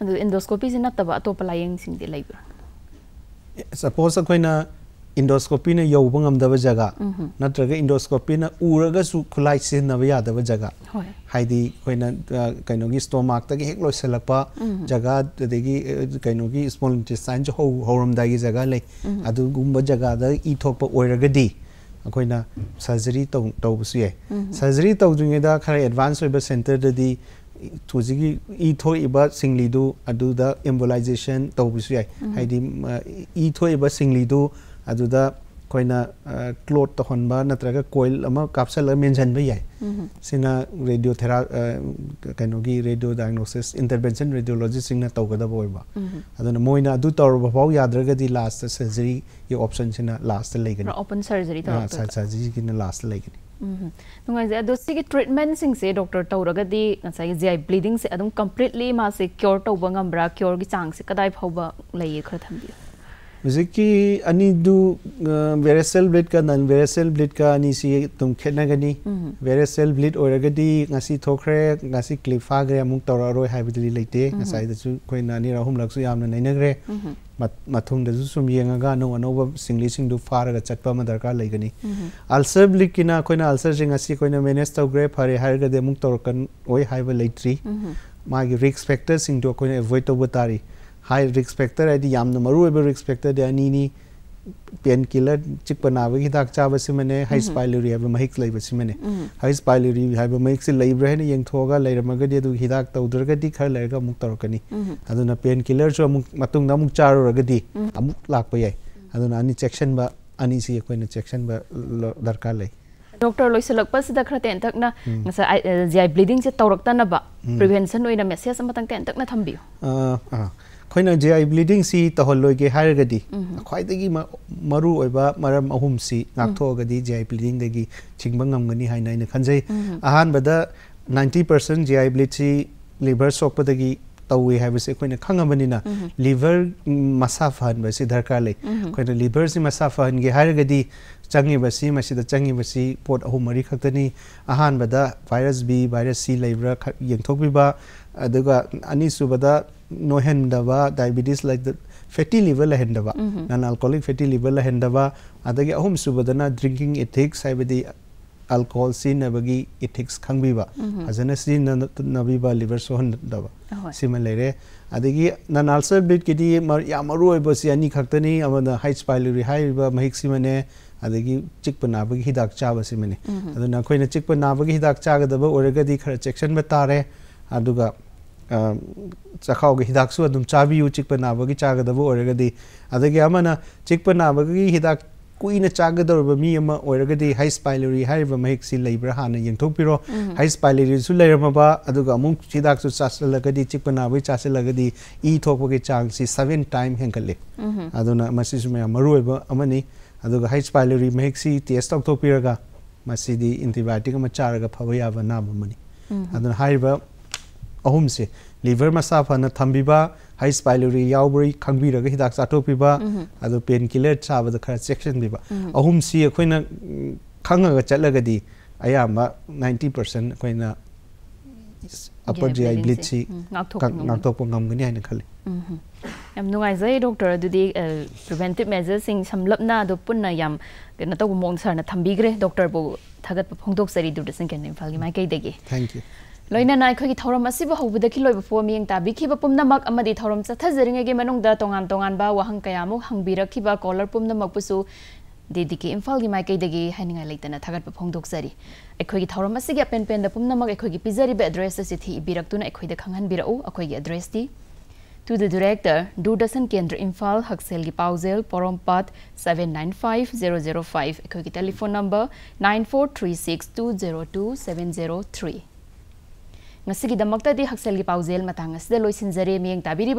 ꯑꯗꯨ ꯑꯦꯟꯗꯣꯁꯀꯣꯄꯤꯁꯤ ꯅꯠꯇꯕ ꯑꯇꯣꯞꯄ ꯂꯥꯌꯦꯡꯁꯤꯡꯗꯤ ꯂꯩꯕ꯭ꯔꯥ? इंडोस्कोपी ने यौब गमदब जगह नग इंडोस्कोपी ने उरगसु खुलाई सिजनब यादब जगह हाइदि होइना स्टोमाक हेक जगह ददेगी कइनोगी इंटेस्टाइन से होरम दागी जगह ले। जगह द ई थोप सर्जरी तब से सर्जरी तौजुंगेदा खर एडवांस सेंटर ददी। ꯊꯨꯖꯤꯒꯤ सिंगली ꯊꯣꯛꯏꯕ तब से ꯑꯦꯝꯕꯣꯂꯥꯏꯖꯦꯁꯟ ꯇꯧꯕꯁꯨ अदुदा कोइना क्लोट तहनबा नत्रगा कोइल अमा काप्सल मेंशन बे याय सिना रेडियो थेरा कइनोगी रेडियो डायग्नोसिस इंटरवेंशन रेडियोलॉजी सिंगना तौगदा बोयबा अदुना मोइना अदु तौरबा फाउ याद्रगदी लास्ट सर्जरी ये ऑप्शन सिना लास्ट लेगनी ओपन सर्जरी तो सर्जरी किना लास्ट लेगनी नुंगाइजे सिगी ट्रीटमेंट सिंग से डॉक्टर तौरगदी ngasai gi ngambra gi चांग से कदाई फाउबा लई खर थम्बी ꯍꯧꯖꯤꯛꯀꯤ ꯑꯅꯤꯗꯨ ꯚꯦꯔꯦꯁꯦꯜ ꯕ꯭ꯂꯤꯠꯀ ꯅꯟ ꯚꯦꯔꯦꯁꯦꯜ ꯕ꯭ꯂꯤꯠꯀ ꯑꯅꯤꯁꯤ ꯑꯗꯨꯝ ꯈꯦꯠꯅꯒꯅꯤ ꯚꯦꯔꯦꯁꯦꯜ ꯕ꯭ꯂꯤꯠ ꯑꯣꯏꯔꯒꯗꯤ ꯉꯁꯤ ꯊꯣꯛꯈ꯭ꯔꯦ ꯉꯁꯤ ꯀ꯭ꯂꯤꯞ ꯐꯥꯈ꯭ꯔꯦ ꯑꯃꯨꯛ ꯇꯧꯔꯛꯑꯔꯣꯏ ꯍꯥꯏꯕꯗꯤ ꯂꯩꯇꯦ ꯉꯁꯥꯏꯗꯁꯨ ꯑꯩꯈꯣꯏꯅ ꯑꯅꯤꯔꯛ ꯑꯍꯨꯝꯂꯛꯁꯨ ꯌꯥꯝꯅ ꯅꯩꯅꯈ꯭ꯦ ꯃꯊꯨꯡꯗꯁꯨ ꯁꯨꯝ ꯌꯦꯡꯉꯒ ꯑꯅꯧ ꯑꯅꯧꯕ ꯁꯤꯡꯂꯤꯁꯤꯡꯗꯨ ꯐꯥꯔꯒ ꯆꯠꯄ ꯑꯃ ꯗꯔꯀꯥꯔ ꯂꯩꯒꯅꯤ ꯑꯜꯁꯔ ꯕ꯭ꯂꯤꯠꯀꯤꯅ ꯑꯩꯈꯣꯏꯅ ꯑꯜꯁꯔꯁꯦ ꯉꯁꯤ ꯑꯩꯈꯣꯏꯅ ꯃꯦꯅꯦꯖ ꯇꯧꯈ꯭ꯔꯦ ꯐꯔꯦ ꯍꯥꯏꯔꯒꯗꯤ ꯑꯃꯨꯛ ꯇꯧꯔꯛꯀꯅꯣꯏ ꯍꯥꯏꯕ ꯂꯩꯇ꯭ꯔꯤ ꯃꯥꯒꯤ ꯔꯤꯛꯁ ꯐꯦꯛꯇꯔꯁꯤꯡꯗꯣ ꯑꯩꯈꯣꯏꯅ ꯑꯦꯚꯣꯏꯗ ꯇꯧꯕ ꯇꯥꯔꯤ फैक्टर है फैक्टर अनी पेन किलर चिप नाब हिदा चाब से मैंने हाई स्पाइलरी है महिक लेने हाई स्पाइलरी है महिक लेरमगदी हिदा तौद्रगदी खर अमुक तौरकनी अदुना पेन किलर जो अमुक मतुंग अमुक चारुरगदी अमुक लाप याय अदुना अनि चेक्शन बा अनि सी कोइन चेक्शन बा दरकार ले डॉक्टर लोइसलकपसिदा खरा तेन se tawraktana ba prevention oina message amatang ten takna thambiyo ꯑꯩꯈꯣꯏꯅ ꯖꯤ ꯑꯥꯏ ꯕ꯭ꯂꯤꯗꯤꯡꯁꯤ ꯇꯧꯍꯜꯂꯣꯏꯒꯦ ꯍꯥꯏꯔꯒꯗꯤ ꯈ꯭ꯋꯥꯏꯗꯒꯤ ꯃꯔꯨ ꯑꯣꯏꯕ ꯃꯔꯝ ꯑꯍꯨꯝꯁꯤ ꯉꯥꯛꯊꯣꯛꯑꯒꯗꯤ ꯖꯤ ꯑꯥꯏ ꯕ꯭ꯂꯤꯗꯤꯡꯗꯒꯤ ꯊꯤꯡꯕ ꯉꯝꯒꯅꯤ ꯍꯥꯏꯅ ꯑꯩꯅ ꯈꯟꯖꯩ ꯑꯍꯥꯟꯕꯗ ninety percent G I ꯕ꯭ꯂꯤꯗꯁꯤ liver ꯁꯣꯛꯄꯗꯒꯤ ꯇꯧꯋꯤ ꯍꯥꯏꯕꯁꯤ ꯑꯩꯈꯣꯏꯅ ꯈꯪꯉꯕꯅꯤꯅ ꯂꯤꯚꯔ ꯃꯁꯥ ꯐꯍꯟꯕꯁꯤ ꯗꯔꯀꯥꯔ ꯂꯩ ꯑꯩꯈꯣꯏꯅ ꯂꯤꯚꯔꯁꯤ ꯃꯁꯥ ꯐꯍꯟꯒꯦ ꯍꯥꯏꯔꯒꯗꯤ ꯆꯪꯉꯤꯕꯁꯤ ꯃꯁꯤꯗ ꯆꯪꯉꯤꯕꯁꯤ ꯄꯣꯠ ꯑꯍꯨꯝ ꯃꯔꯤ ꯈꯛꯇꯅꯤ ꯑꯍꯥꯟꯕꯗ virus B no hendava diabetes like the fatty liver la hendava mm -hmm. non alcoholic fatty liver la hendava adagi ahum subadana drinking ethics haibadi alcohol sin nabagi ethics khangbiba hazana sin nabiba liver so hendava sima lere adagi non ulcer bit kidi mar yamaru oibasi ani khaktani amana heights pylori haiba mahik simane ಅದಗಿ ಚಿಕ್ಕ ನಾಬಗೆ ಹಿದಾಕ್ ಚಾಬಸಿಮನೆ ಅದನ್ನ ಅಖೋಯ್ನ ಚಿಕ್ಕ ನಾಬಗೆ ಹಿದಾಕ್ ಚಾಗದಬ ಒರಗದಿ ಖರ ಚೆಕ್ಷನ್ ಬತಾರೆ ಅದುಗ ꯆꯈꯥꯎꯒꯤ ꯍꯤꯗꯥꯛꯁꯨ ꯑꯗꯨꯝ ꯆꯥꯕꯤꯌꯨ ꯆꯤꯛꯄ ꯅꯥꯕꯒꯤ ꯆꯥꯒꯗꯕ ꯑꯣꯏꯔꯒꯗꯤ ꯑꯗꯒꯤ ꯑꯃꯅ ꯆꯤꯛꯄ ꯅꯥꯕꯒꯤ ꯍꯤꯗꯥꯛ ꯀꯨꯏꯅ ꯆꯥꯒꯗꯧꯔꯤꯕ ꯃꯤ ꯑꯃ ꯑꯣꯏꯔꯒꯗꯤ ꯍꯩꯁ ꯄꯥꯏꯂꯣꯔꯤ ꯍꯥꯏꯔꯤꯕ ꯃꯍꯤꯛꯁꯤ ꯂꯩꯕ꯭ꯔꯥ ꯍꯥꯟꯅ ꯌꯦꯡꯊꯣꯛꯄꯤꯔꯣ ꯍꯩꯁ ꯄꯥꯏꯂꯣꯔꯤꯁꯨ ꯂꯩꯔꯝꯃꯕ ꯑꯗꯨꯒ ꯑꯃꯨꯛ ꯍꯤꯗꯥꯛꯁꯨ ꯆꯥꯁꯤꯜꯂꯒꯗꯤ ꯆꯤꯛꯄ ꯅꯥꯕꯒꯤ ꯆꯥꯁꯤꯜꯂꯒꯗꯤ ꯏ ꯊꯣꯛꯄꯒꯤ ꯆꯥꯡꯁꯤ ꯁꯚꯦꯟ ꯇꯥꯏꯝ ꯍꯦꯟꯒꯠꯂꯤ ꯑꯗꯨꯅ ꯃꯁꯤꯁꯨ ꯃꯌꯥꯝ ꯃꯔꯨꯑꯣꯏꯕ ꯑꯃꯅꯤ ꯑꯗꯨꯒ ꯍꯩꯁ ꯄꯥꯏꯂꯣꯔꯤ ꯃꯍꯤꯛꯁꯤ ꯇꯦꯁ ꯇꯧꯊꯣꯛꯄꯤꯔꯒ ꯃꯁꯤꯗꯤ ꯑꯦꯟꯇꯤꯕꯥꯏꯑꯣꯇꯤꯛ ꯑꯃ ꯆꯥꯔꯒ ꯐꯕ ꯌꯥꯕ ꯑꯅꯥꯕ ꯑꯃꯅꯤ ꯑꯗꯨꯅ ꯍꯥꯏꯔꯤꯕ अहम से लिवर मसा फन थम्बी हई स्पाइलरी याब्री खबीर हिदा चाटोब अब पेन किलर चाब खर चेक्शन अहम से अखन खाग चलगे अयाब नाइंटी पर्सेंट अखन अपर जी आई ब्लीड से नाटोपनी खाले याम नुगाइज डॉक्टर अदुदी प्रिवेंटिव मेजर्स सिंग समलपना दो तो मोंग सरना डॉक्टर बो थगत फोंगदोक सरी दुदसिं केन thank you loina nai khoi thoram asibu hobudaki loiba fo miyeng tabi khiba pumna mak amadi thoram chathajeringe ge manungda tongan tongan ba wahang kayamu hangbirakhiba collar pumna mak pusu देदी के इम्फाल की माइकईदगी हाइनिंगा लेतना थागत फोंदोकजरी अखोगी थौरम असिगी पेन पेन द पुमनमक अखोगी पिजरीबे एड्रेस असे थी इबिरक्तुना अखोइद खंगहनबिरउ अखोगी एड्रेस दी to the director Doordarshan Kendra Imphal Haksel gi Pausel Porompat 795005 अखोगी telephone number 9436202703 di Haksel gi Pausel matang asda loisinjare miyeng tabiri